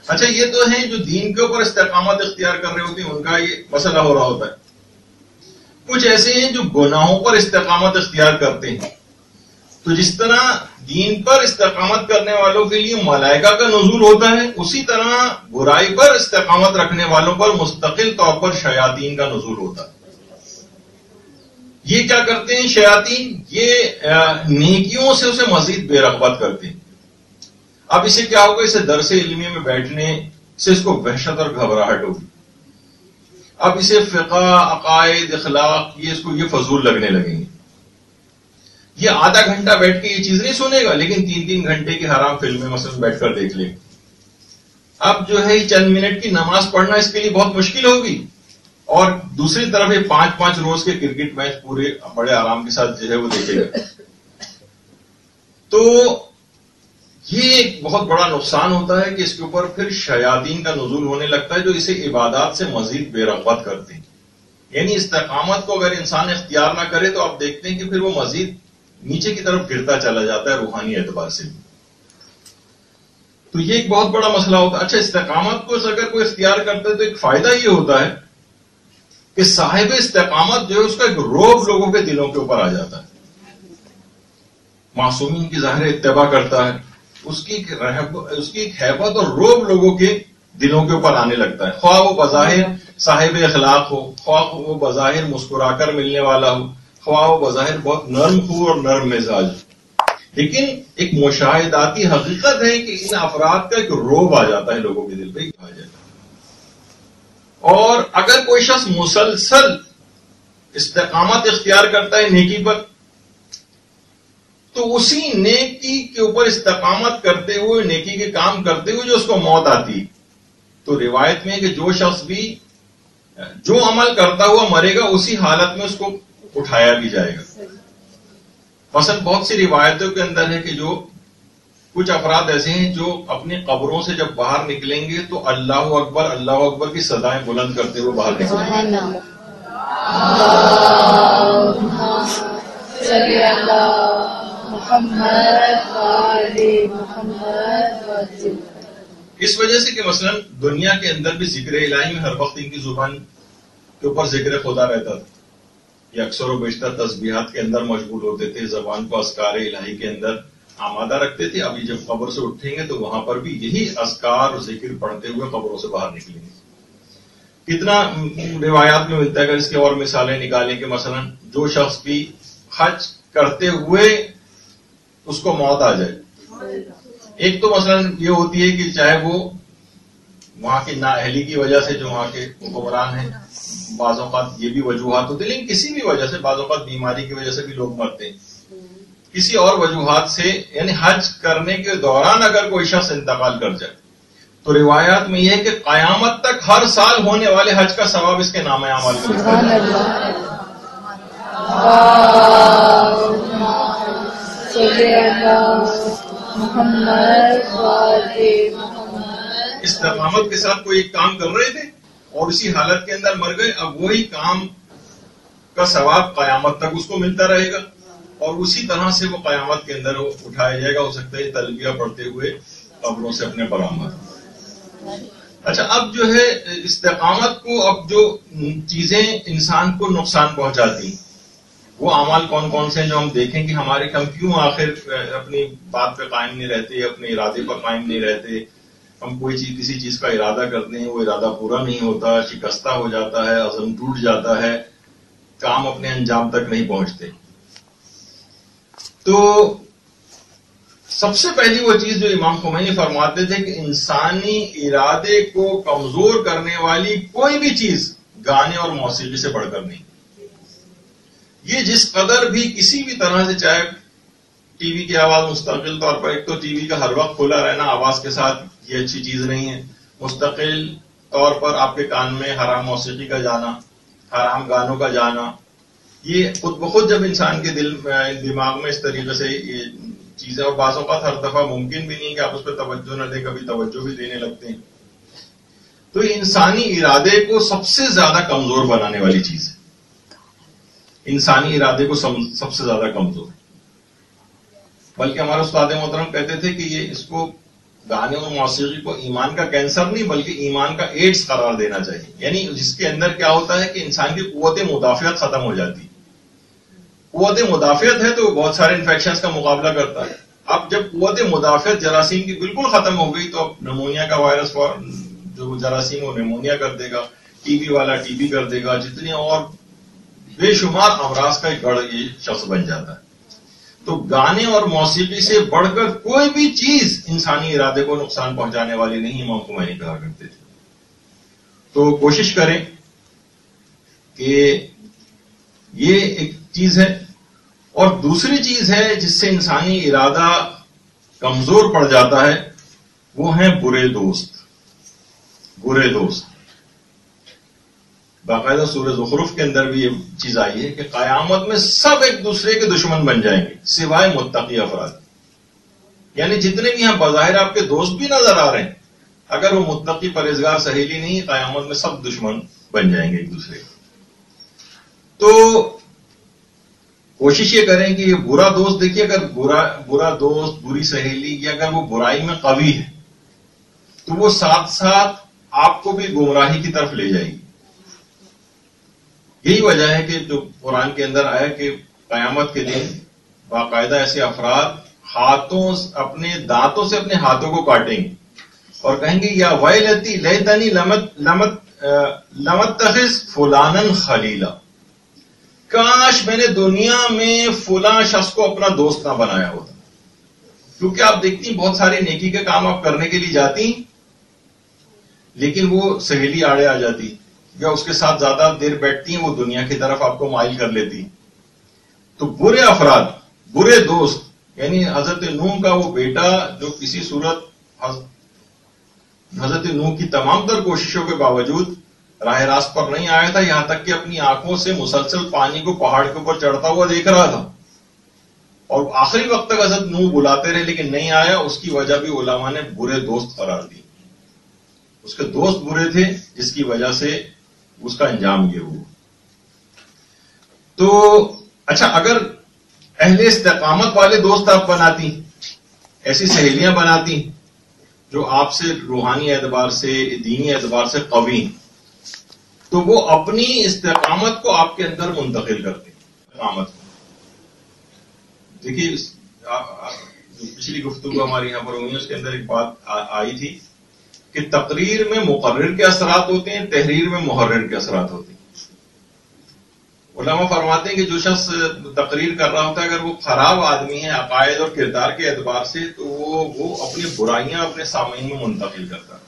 S1: अच्छा ये तो है जो दीन के ऊपर इस्तेकाम इख्तियार कर रहे होते हैं, उनका ये मसला हो रहा होता है। कुछ ऐसे हैं जो गुनाहों पर इस्तेकामत इख्तियार करते हैं। तो जिस तरह दीन पर इस्तकामत करने वालों के लिए मलाइका का नजूर होता है, उसी तरह बुराई पर इस्तकामत रखने वालों पर मुस्तकिल तौर पर शयातीन का नजूर होता है। ये क्या करते हैं शयातीन? ये नेकियों से उसे मजीद बेरगबत करते हैं। अब इसे क्या होगा? इसे दरस इलमी में बैठने से इसको वहशत और घबराहट होगी। अब इसे फ़िका, अकायद, इखलाक, ये इसको, ये फजूल लगने लगेंगे। ये आधा घंटा बैठ के ये चीज़ नहीं सुनेगा, लेकिन तीन तीन घंटे की हराम फ़िल्में मसलन बैठकर देख ले। अब जो है चंद मिनट की नमाज़ पढ़ना इसके लिए बहुत मुश्किल होगी। और दूसरी तरफ़ ये पाँच पाँच रोज के क्रिकेट मैच पूरे बड़े आराम के साथ जो है वो देखेगा। तो ये एक बहुत बड़ा नुकसान होता है कि इसके ऊपर फिर शयादीन का नजूल होने लगता है जो इसे इबादत से मजीद बेरगबत करते हैं। यानी इस्तकामत को अगर इंसान इख्तियार ना करे तो आप देखते हैं कि फिर वो मजीद नीचे की तरफ़ गिरता चला जाता है रूहानी एतबार से तो ये एक बहुत बड़ा मसला होता है। अच्छा इस्तेकामत को अगर कोई इख्तियार करता है तो एक फ़ायदा ये होता है कि साहिब इस्तेकामत जो है उसका एक रोब लोगों के दिलों के ऊपर आ जाता है। मासूमीन की ज़ाहिर इतबा करता है। उसकी उसकी एक हैबत और रोब लोगों के दिलों के ऊपर आने लगता है। ख्वाह वो बज़ाहिर साहिब अखलाक हो, ख्वाह वो बज़ाहिर मुस्कुराकर मिलने वाला हो। ख्वाह बज़ाहिर बहुत नर्म खू और नर्म मिजाज लेकिन एक मुशाहिदाती हकीकत है कि इन अफराद का एक रोब आ जाता है लोगों के दिल पे आ जाता है। और अगर कोई शख्स मुसलसल इस्तेकामत इख्तियार करता है नेकी पर तो उसी नेकी के ऊपर इस्तकामत करते हुए, नेकी के काम करते हुए जो उसको मौत आती तो रिवायत में कि जो शख्स भी, जो अमल करता हुआ मरेगा, उसी हालत में उसको उठाया भी जाएगा। फ़सल बहुत सी रिवायतों के अंदर है कि जो कुछ अफराद ऐसे हैं जो अपनी कब्रों से जब बाहर निकलेंगे तो अल्लाह अकबर अल्लाह अकबर की सदाएँ बुलंद करते हुए बाहर निकलेंगे। इस वजह से कि मसलन दुनिया के अंदर भी ज़िक्र इलाही में हर वक्त इनकी ज़ुबान के ऊपर ज़िक्र खुदा रहता था। ये अक्सर व बेशतर तस्बीहात के अंदर मशगूल होते थे, जबान को अस्कार इलाही के अंदर आमादा रखते थे। अभी जब कब्र से उठेंगे तो वहाँ पर भी यही असकार और ज़िक्र पढ़ते हुए कब्रों से बाहर निकलेंगे। कितना रिवायात में मिलता है, अगर इसकी और मिसालें निकालें कि मसलन जो शख्स भी हज करते हुए उसको मौत आ जाए। एक तो मसलन ये होती है कि चाहे वो वहाँ की नाअहली की वजह से जो वहाँ के हुक्मरान हैं बाजों का ये भी वजूहत होते लेकिन किसी भी वजह से बाजों का बीमारी की वजह से भी लोग मरते हैं। किसी और वजूहत से यानी हज करने के दौरान अगर कोई शख्स इंतकाल कर जाए तो रिवायात में यह है कि कयामत तक हर साल होने वाले हज का सवाब इसके नाम अमल इस्तकामत के साथ कोई एक काम कर रहे थे? और उसी हालत के अंदर मर गए। अब वही काम का सवाब कयामत तक उसको मिलता रहेगा और उसी तरह से वो कयामत के अंदर उठाया जाएगा। हो सकता है तलबिया पढ़ते हुए कब्रों से अपने बरामद अच्छा अब जो है, इस्तकामत को, अब जो चीज़ें इंसान को नुकसान पहुंचाती वो अमाल कौन कौन से हैं जो हम देखें कि हमारे, हम क्यों आखिर अपनी बात पे कायम नहीं रहते, अपने इरादे पर कायम नहीं रहते? हम कोई चीज़, किसी चीज़ का इरादा करते हैं, वो इरादा पूरा नहीं होता, शिकस्ता हो जाता है, अजम टूट जाता है, काम अपने अंजाम तक नहीं पहुँचते। तो सबसे पहली वो चीज़ जो इमाम खुमैनी फरमाते थे कि इंसानी इरादे को कमज़ोर करने वाली कोई भी चीज़ गाने और मौसीकी से बढ़कर नहीं। ये जिस कदर भी किसी भी तरह से, चाहे टीवी की आवाज़ मुस्तकिल तौर पर, एक तो टीवी का हर वक्त खुला रहना, आवाज़ के साथ ये अच्छी चीज़ नहीं है। मुस्तकिल तौर पर आपके कान में हराम मौसीकी का जाना, हराम गानों का जाना, ये खुद ब खुद जब इंसान के दिल दिमाग में इस तरीके से ये चीज़ें, और बाजों का हर दफ़ा मुमकिन भी नहीं कि आप उस पर तवज्जो न दें, कभी तवज्जो भी देने लगते हैं। तो इंसानी इरादे को सबसे ज़्यादा कमज़ोर बनाने वाली चीज़ है। इंसानी इरादे को सबसे ज़्यादा कमज़ोर। बल्कि हमारे उस्ताद मोहतरम कहते थे कि ये इसको गाने और मौसीकी को ईमान का कैंसर नहीं, बल्कि ईमान का एड्स करार देना चाहिए। यानी जिसके अंदर क्या होता है कि इंसान की कुत मुदाफियत खत्म हो जाती है। कुत मुदाफियत है तो बहुत सारे इन्फेक्शन का मुकाबला करता है। अब जब कुत मुदाफियत जरासीम की बिल्कुल खत्म हो गई तो अब नमोनिया का वायरस जो जरासीम वो नमोनिया कर देगा टीबी वाला टीबी कर देगा, जितने और बेशुमार अमराज का एक गढ़ ये शख्स बन जाता है। तो गाने और मौसीकी से बढ़कर कोई भी चीज़ इंसानी इरादे को नुकसान पहुँचाने वाली नहीं, इमाम कुमारी कहा करते थे। तो कोशिश करें कि ये एक चीज़ है और दूसरी चीज़ है जिससे इंसानी इरादा कमज़ोर पड़ जाता है, वो है बुरे दोस्त। बुरे दोस्त। बाकायदा सूर्य जुखरुफ के अंदर भी ये चीज़ आई है कि कयामत में सब एक दूसरे के दुश्मन बन जाएँगे, सिवाय मुत्तकी अफराद। यानी जितने भी यहाँ बाहिर आपके दोस्त भी नज़र आ रहे हैं, अगर वो मुत्तकी परहेजगार, सहेली नहीं, कयामत में सब दुश्मन बन जाएँगे एक दूसरे तो कोशिश ये करें कि ये बुरा दोस्त, देखिए अगर बुरा बुरा दोस्त, बुरी सहेली या अगर वो बुराई में कवि है तो वो साथ साथ आपको भी गुमराही की तरफ़ ले जाएगी। यही वजह है कि जो कुरान के अंदर आया कि कयामत के दिन बाकायदा ऐसे अफराद हाथों अपने दांतों से अपने हाथों को काटेंगे। और कहेंगे, या वह लती लहतनी लमत लमत लमत तखिस फुलानन खलीला। काश मैंने दुनिया में फुला शख्स को अपना दोस्त ना बनाया होता। क्योंकि आप देखती बहुत सारे नेकी के काम आप करने के लिए जाती लेकिन वो सहेली आड़े आ जाती या उसके साथ ज़्यादा देर बैठती हैं, वो दुनिया की तरफ़ आपको माइल कर लेती हैं। तो बुरे अफराद, बुरे दोस्त, यानी हज़रत नूह का वो बेटा जो किसी सूरत हज़रत नूह की तमाम तर कोशिशों के बावजूद राह रास्त पर नहीं आया था, यहाँ तक कि अपनी आँखों से मुसलसल पानी को पहाड़ के ऊपर चढ़ता हुआ देख रहा था। और आखिरी वक्त तक हज़रत नूह बुलाते रहे, लेकिन नहीं आया, उसकी वजह भी ओलामा ने बुरे दोस्त करार दी उसके दोस्त बुरे थे, जिसकी वजह से उसका अंजाम ये हुआ। तो अच्छा अगर अहले इस्तकामत वाले दोस्त आप बनाती ऐसी सहेलियाँ बनाती जो आपसे रूहानी एतबार से दीनी एतबार से कवी तो वो अपनी इस्तकामत को आपके अंदर मुंतकिल करते इस्तकामत को। देखिए पिछली गुफ्तु हमारी यहाँ पर हुई उसके अंदर एक बात आ, आई थी। कि तकरीर में मुकर्र के असरात होते हैं, तहरीर में मुहर्र के असरात होते हैं। उलमा फरमाते हैं कि जो शख्स तकरीर कर रहा होता है, अगर वो खराब आदमी है, अकायद और किरदार के एतबार से तो वो वो अपनी बुराइयाँ अपने सामीन में मुंतकिल करता है।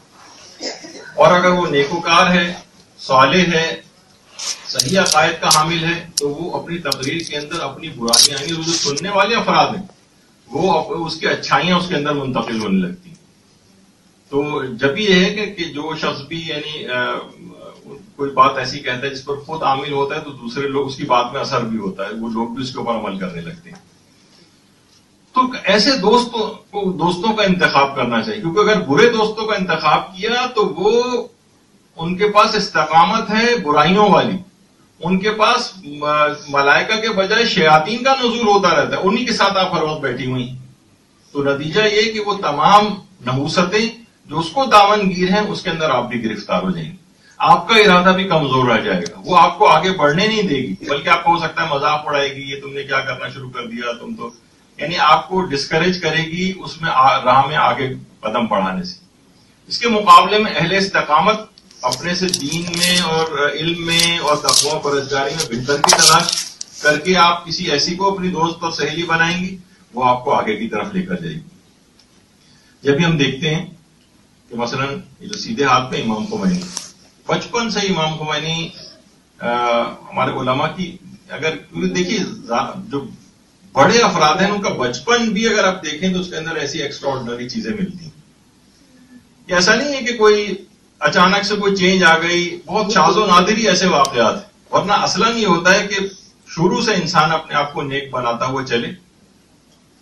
S1: और अगर वो नेकोकार है साले है, सही अकायद का हामिल है तो वो अपनी तकरीर के अंदर अपनी बुराइयाँ, यानी जो सुनने वाले अफराद हैं, वो उसकी अच्छाइयाँ उसके अंदर मुंतकिल होने लगती तो जब ये है कि, कि जो शख्स भी यानी कोई बात ऐसी कहता है जिस पर खुद आमिल होता है तो दूसरे लोग उसकी बात में असर भी होता है। वो लोग भी उसके ऊपर अमल करने लगते हैं। तो ऐसे दोस्तों को दोस्तों का इंतखाब करना चाहिए। क्योंकि अगर बुरे दोस्तों का इंतखाब किया तो वो उनके पास इस्तकामत है बुराइयों वाली। उनके पास मलाइका के बजाय शयातीन का नजूर होता रहता है। उन्हीं के साथ आप हर वक्त बैठी हुई। तो नतीजा ये कि वो तमाम नहूसतें जो उसको दामनगीर है, उसके अंदर आप भी गिरफ़्तार हो जाएँगे। आपका इरादा भी कमज़ोर रह जाएगा। वो आपको आगे बढ़ने नहीं देगी, बल्कि आपको हो सकता है मज़ाक उड़ाएगी, ये तुमने क्या करना शुरू कर दिया, तुम तो यानी आपको डिस्करेज करेगी उसमें राह में आगे कदम बढ़ाने से। इसके मुकाबले में अहले इस्तकामत अपने से दीन में और इल्म में और तकवा परजगारी में बेहतर की तलाश करके आप किसी ऐसी को अपनी दोस्त और सहेली बनाएँगी, वो आपको आगे की तरफ़ लेकर जाएगी। जब भी हम देखते हैं कि मसलन ये जो सीधे हाथ में इमाम खुमैनी। बचपन से इमाम खुमैनी हमारे उलमा की अगर देखिए जो बड़े अफराद हैं उनका बचपन भी अगर आप देखें तो उसके अंदर ऐसी एक्स्ट्रॉर्डनरी चीज़ें मिलती हैं। ऐसा नहीं है कि कोई अचानक से कोई चेंज आ गई बहुत शाजो नादिरी ऐसे वाकयात है। वरना असलन ये होता है कि शुरू से इंसान अपने आप को नेक बनाता हुआ चले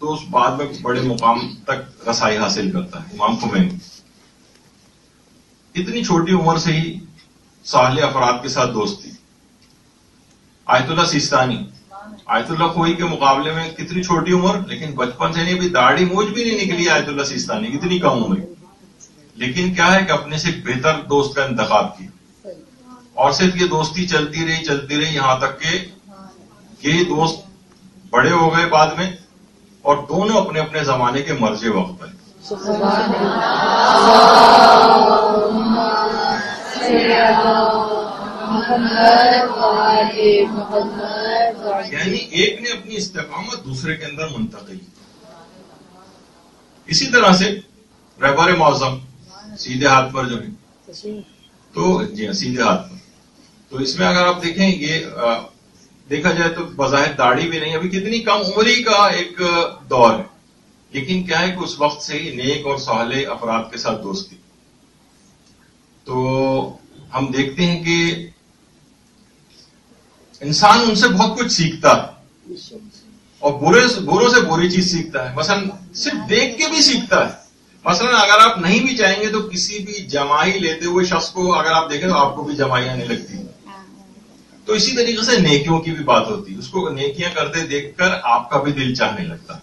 S1: तो उस बाद में बड़े मुकाम तक रसाई हासिल करता है इमाम खुमैनी। इतनी छोटी उम्र से ही साहले अफराद के साथ दोस्ती आयतुल्ला सिस्तानी। आयतुल्ला खोई के मुकाबले में कितनी छोटी उम्र, लेकिन बचपन से नहीं, अभी दाढ़ी मूझ भी नहीं निकली आयतुल्ला सिस्तानी कितनी कम उम्र। लेकिन क्या है कि अपने से बेहतर दोस्त का इंतखाब किया। और सिर्फ़ ये दोस्ती चलती रही चलती रही, यहाँ तक के ये दोस्त बड़े हो गए बाद में, और दोनों अपने अपने जमाने के मर्जे वक्त पर। यानी एक ने अपनी इस्तेकामत दूसरे के अंदर मुंतकिल इसी तरह से रहबर मौजम सीधे हाथ पर जो है तो जी हाँ सीधे हाथ पर। तो इसमें अगर आप देखें ये आ, देखा जाए तो बजाय दाढ़ी भी नहीं अभी कितनी कम उम्र का एक दौर है। लेकिन क्या है कि उस वक्त से ही नेक और सहले अफराद के साथ दोस्ती। तो हम देखते हैं कि इंसान उनसे बहुत कुछ सीखता है। और बुरे बुरों से बुरी चीज़ सीखता है। मसलन सिर्फ़ देख के भी सीखता है। मसलन अगर आप नहीं भी चाहेंगे तो किसी भी जमाही लेते हुए शख्स को अगर आप देखें तो आपको भी जमाई आने लगती है। तो इसी तरीके से नेकियों की भी बात होती है। उसको नेकियाँ करते देखकर आपका भी दिल चाहने लगता है।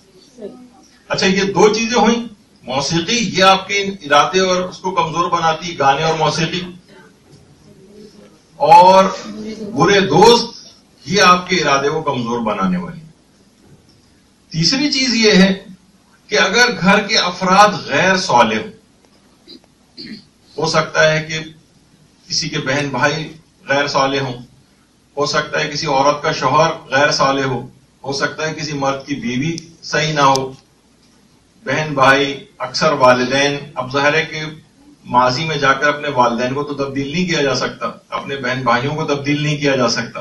S1: अच्छा ये दो चीज़ें हुई। मौसीकी, ये आपके इरादे और उसको कमज़ोर बनाती, गाने और मौसीकी। और बुरे दोस्त, ये आपके इरादे को कमज़ोर बनाने वाली। तीसरी चीज़ ये है कि अगर घर के अफराद गैर सौले हो सकता है कि किसी के बहन भाई गैर सौले हों, हो सकता है किसी औरत का शोहर गैर साले हो हो सकता है किसी मर्द की बीवी सही ना हो बहन भाई अक्सर वालदेन, अब ज़ाहिर है कि माजी में जाकर अपने वालदेन को तो तब्दील नहीं किया जा सकता, अपने बहन भाइयों को तब्दील नहीं किया जा सकता।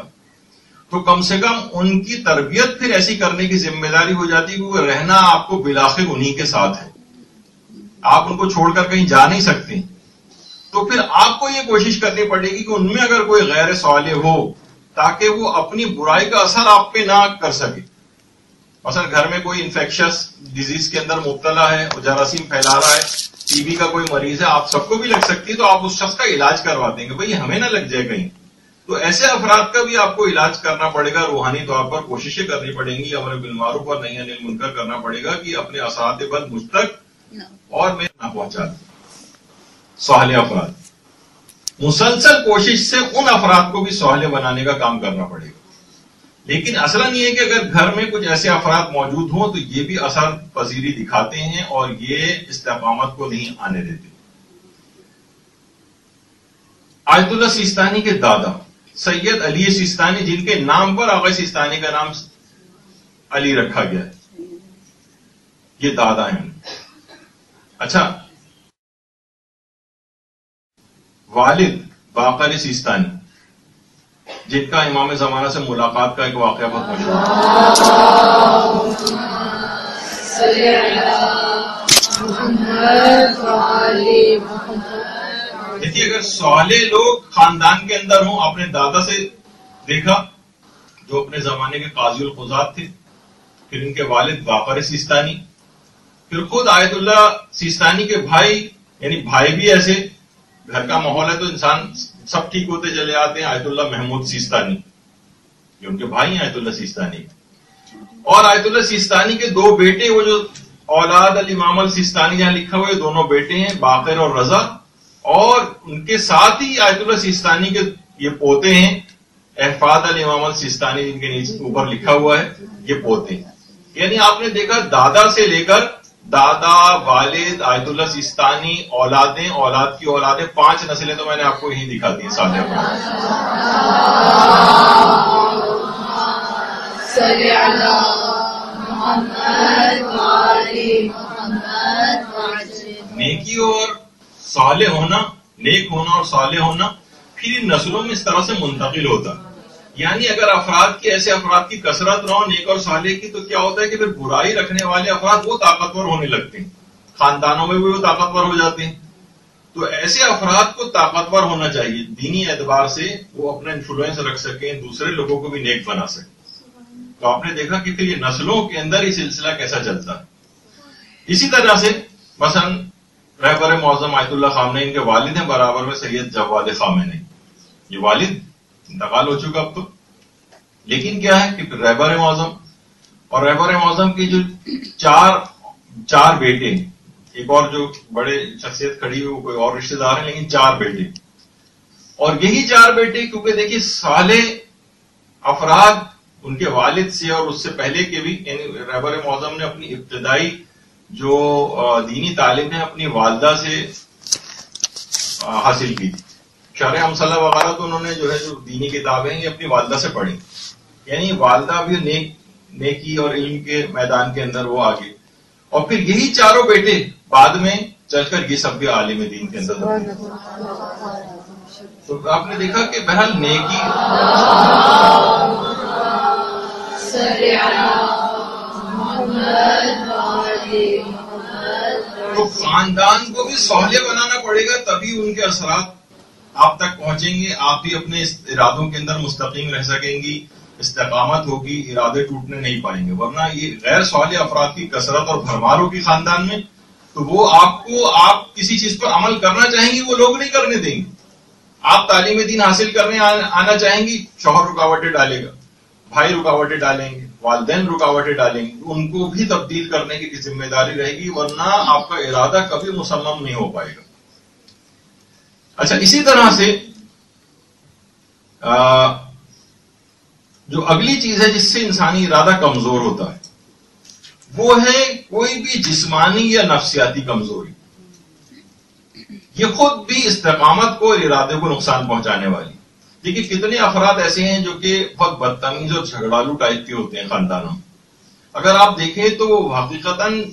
S1: तो कम से कम उनकी तरबियत फिर ऐसी करने की ज़िम्मेदारी हो जाती है कि रहना आपको बिलाखिर उन्हीं के साथ है। आप उनको छोड़कर कहीं जा नहीं सकते। तो फिर आपको ये कोशिश करनी पड़ेगी कि उनमें अगर कोई गैर सवाले हो, ताकि वो अपनी बुराई का असर आप पे ना कर सके। मसल घर में कोई इन्फेक्शस डिज़ीज़ के अंदर मुबतला है जरासीम फैला रहा है टीबी का कोई मरीज़ है आप सबको भी लग सकती है तो आप उस शख्स का इलाज करवा देंगे। भाई हमें ना लग जाए कहीं। तो ऐसे अफराद का भी आपको इलाज करना पड़ेगा रूहानी तौर पर कोशिशें करनी पड़ेंगी अमर बिलमारूफ और नहीं अनिल मुनकर करना पड़ेगा कि अपने असात बंद मुझ तक और मैं ना पहुँचा दू। सहले अफराद। मुसलसल कोशिश से उन अफराद को भी सहले बनाने का काम करना पड़ेगा। लेकिन असलन ये है कि अगर घर में कुछ ऐसे अफराद मौजूद हों तो ये भी असर पजीरी दिखाते हैं और ये इस्तेकामत को नहीं आने देते। आयतुल्ला सिस्तानी के दादा, सैयद अली सिस्तानी, जिनके नाम पर आगा सिस्तानी का नाम अली रखा गया है। ये दादा हैं। अच्छा वालिद बाकर सिस्तानी जिनका इमाम जमाना से मुलाकात का एक वाक्य बहुत मशहूर देखिए, अगर सोहले लोग खानदान के अंदर हों अपने दादा से देखा, जो अपने जमाने के काजी खुजात थे, फिर इनके वालिद बाकर सिस्तानी, फिर खुद आयतुल्ला सिस्तानी के भाई, यानी भाई भी ऐसे, घर का माहौल है तो इंसान सब ठीक होते चले आते हैं आयतुल्ला महमूद सिस्तानी। ये उनके भाई हैं आयतुल्ला सिस्तानी। और आयतुल्ला सिस्तानी के दो बेटे, वो जो औलाद अली मामल सिस्तानी जहाँ लिखा हुआ है, दोनों बेटे हैं, बाकर और रजा। और उनके साथ ही आयतुल्ला सिस्तानी के ये पोते हैं, एहफाद अली मामल सिस्तानी जिनके नीचे ऊपर लिखा हुआ है, ये पोते हैं। यानी आपने देखा, दादा से लेकर दादा, वालिद, आयतुल्ला, सिस्तानी, औलादें, औलाद की औलादें, पाँच नस्लें तो मैंने आपको यही दिखा दी, साथ नेकी और साले होना, नेक होना और साले होना, फिर इन नस्लों में इस तरह से मुंतकिल होता। यानी अगर अफराद की, ऐसे अफराद की कसरत रहो नेक और साले की तो क्या होता है कि फिर बुराई रखने वाले अफराद वो ताकतवर होने लगते हैं। खानदानों में भी वो ताकतवर हो जाते हैं। तो ऐसे अफराद को ताकतवर होना चाहिए, दीनी एतबार से वो अपना इन्फ्लुएंस रख सके, दूसरे लोगों को भी नेक बना सके। तो आपने देखा कि फिर ये नस्लों के अंदर ही सिलसिला कैसा चलता है? इसी तरह से मसन रहबर मौजम आयतुल्ला खामने इनके वालिद हैं, बराबर में सैयद जवाद खामेनी ये वालिद इंतकाल हो चुका अब तो लेकिन क्या है कि रहबर मौजम और रहबर मौजम की जो चार चार बेटे एक और जो बड़े शख्सियत खड़ी हुई कोई और रिश्तेदार है, लेकिन चार बेटे। और यही चार बेटे, क्योंकि देखिए, साले अफराद उनके वालिद से और उससे पहले के भी, यानी रहबर मौजम ने अपनी इब्तदाई जो दीनी तालीम है, अपनी वालदा से हासिल की थी। शर हमसला वगैरह तो उन्होंने जो है जो दीनी किताबें ये अपनी वालदा से पढ़ी। यानी वालदा भी नेक, नेकी और इल्म के मैदान के अंदर वो आगे। और फिर यही चारों बेटे बाद में चलकर ये सब भी आलिम दीन के अंदर तो आपने देखा कि बहरहाल नेकी तो खानदान को भी सहले बनाना पड़ेगा, तभी उनके असरात आप तक पहुँचेंगे, आप भी अपने इरादों के अंदर मुस्तकीम रह सकेंगी, इस्तकामत होगी, इरादे टूटने नहीं पाएँगे। वरना ये गैर सहले अफराद की कसरत और भरमार होगी खानदान में तो वो आपको, आप किसी चीज़ पर अमल करना चाहेंगी, वो लोग नहीं करने देंगे। आप तालीम दिन हासिल करने आना चाहेंगी, शोहर रुकावटें डालेगा, भाई रुकावटें डालेंगे, वालदेन रुकावटें डालेंगे, उनको भी तब्दील करने की ज़िम्मेदारी रहेगी, वरना आपका इरादा कभी मुसम्मम नहीं हो पाएगा। अच्छा इसी तरह से आ, जो अगली चीज़ है जिससे इंसानी इरादा कमज़ोर होता है वो है कोई भी जिस्मानी या नफ्सियाती कमज़ोरी। ये खुद भी इस्तकामत को और इरादे को नुकसान पहुँचाने वाली। देखिए कितने अफराद ऐसे हैं जो कि बहुत बदतमीज और झगड़ालू टाइप के होते हैं खानदानों। अगर आप देखें तो हकीकतन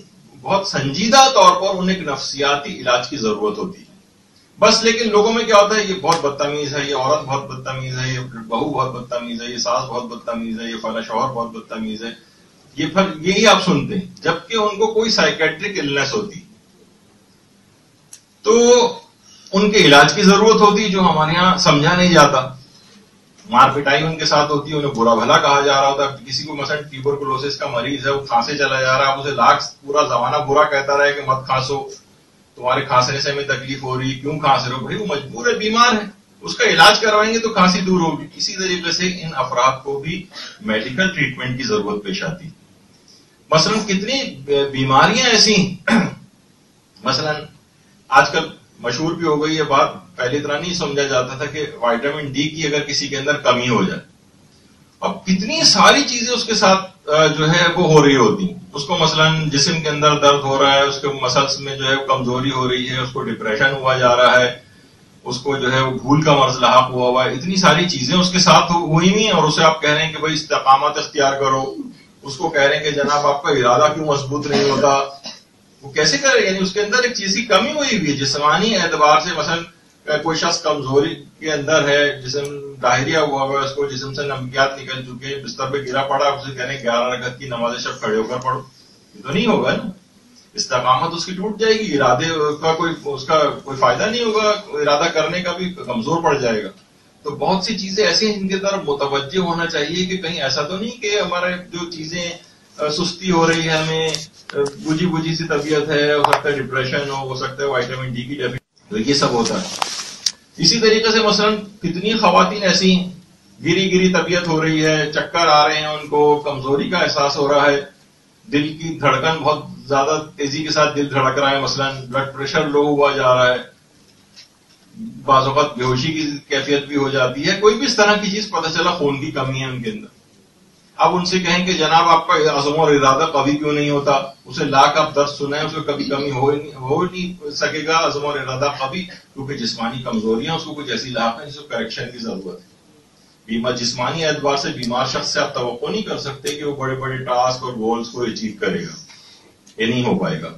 S1: बहुत संजीदा तौर पर उन्हें एक नफ्सियाती इलाज की ज़रूरत होती है। बस लेकिन लोगों में क्या होता है, ये बहुत बदतमीज है, ये औरत बहुत बदतमीज है, ये बहू बहुत बदतमीज है, ये सास बहुत बदतमीज है, ये फला शौहर बहुत बदतमीज है। ये फिर यही आप सुनते हैं, जबकि उनको कोई साइकेट्रिक इलनेस होती। तो उनके इलाज की ज़रूरत होती, जो हमारे यहाँ समझा नहीं जाता। मारपिटाई उनके साथ होती है उन्हें बुरा भला कहा जा रहा होता है किसी को मसल ट्यूबरकुलोसिस का मरीज़ है, वो खांसे चला जा रहा है, आप उसे लाख पूरा जमाना बुरा कहता रहे कि मत खांसो। तुम्हारे खांसने से हमें तकलीफ़ हो रही है क्यों खांस रहे हो भाई वो मजबूर है बीमार है। उसका इलाज करवाएँगे तो खांसी दूर होगी। इसी तरीके से इन अफराद को भी मेडिकल ट्रीटमेंट की ज़रूरत पेश आती। मसलन कितनी बीमारियाँ ऐसी मसलन, आजकल मशहूर भी हो गई ये बात, पहले इतना नहीं समझा जाता था कि वाइटामिन डी की अगर किसी के अंदर कमी हो जाए। अब कितनी सारी चीज़ें उसके साथ जो है, वो हो रही होती उसको मसलन जिसम के अंदर दर्द हो रहा है, उसके मसल्स में जो है, कमज़ोरी हो रही है, उसको डिप्रेशन हुआ जा रहा है, उसको जो है, वो भूल का मर्ज लाक हुआ हुआ है। इतनी सारी चीज़ें उसके साथ हुई हुई हैं, और उसे आप कह रहे हैं कि भाई इस्तकामत अख्तियार करो। उसको कह रहे हैं कि जनाब, आपका इरादा क्यों मज़बूत नहीं होता? वो कैसे कर करे? यानी उसके अंदर एक चीज़ की कमी हुई हुई है, जिसमानी एतबार से मसलन कोई शख्स कमज़ोरी के अंदर है, जिसम दाहरिया हुआ हुआ उसको जिसम से नमकियात निकल चुके बिस्तर पे गिरा पड़ा, उसे कहने ग्यारह रगत की नमाज़ शब खड़े होकर पढ़ो। ये तो नहीं होगा ना। इस्तकामत उसकी टूट जाएगी, इरादे का कोई, उसका कोई फ़ायदा नहीं होगा, इरादा करने का भी कमज़ोर पड़ जाएगा। तो बहुत सी चीज़ें ऐसी हैं जिनकी तरफ़ मुतवजह होना चाहिए कि कहीं ऐसा तो नहीं कि हमारे जो चीज़ें सुस्ती हो रही है हमें बुझी बुझी सी तबीयत है, हो सकता है डिप्रेशन हो हो सकता है वाइटामिन डी की डेफिशिएंसी तो ये सब होता है। इसी तरीके से मसलन कितनी खातन ऐसी गिरी गिरी तबीयत हो रही है, चक्कर आ रहे हैं उनको, कमज़ोरी का एहसास हो रहा है। दिल की धड़कन बहुत ज़्यादा तेज़ी के साथ दिल धड़क रहा है, मसलन ब्लड प्रेशर लो हुआ जा रहा है। बाजत बेहोशी की कैफियत भी हो जाती है। कोई भी इस तरह की चीज़ पता चला खून की कमी है उनके अंदर। अब उनसे कहें कि, जनाब, आपका अजम और इरादा कभी क्यों नहीं होता? उसे लाख आप दर्द सुनाए उसमें कभी कमी हो नहीं हो नहीं सकेगा अजम और इरादा कभी, क्योंकि जिसमानी कमजोरियाँ उसको कुछ ऐसी लाख है जिसको करेक्शन की ज़रूरत है। बीमा, जिसमानी एतबार से बीमार शख्स से आप तो नहीं कर सकते कि वो बड़े बड़े टास्क और गोल्स को अचीव करेगा, ये नहीं हो पाएगा।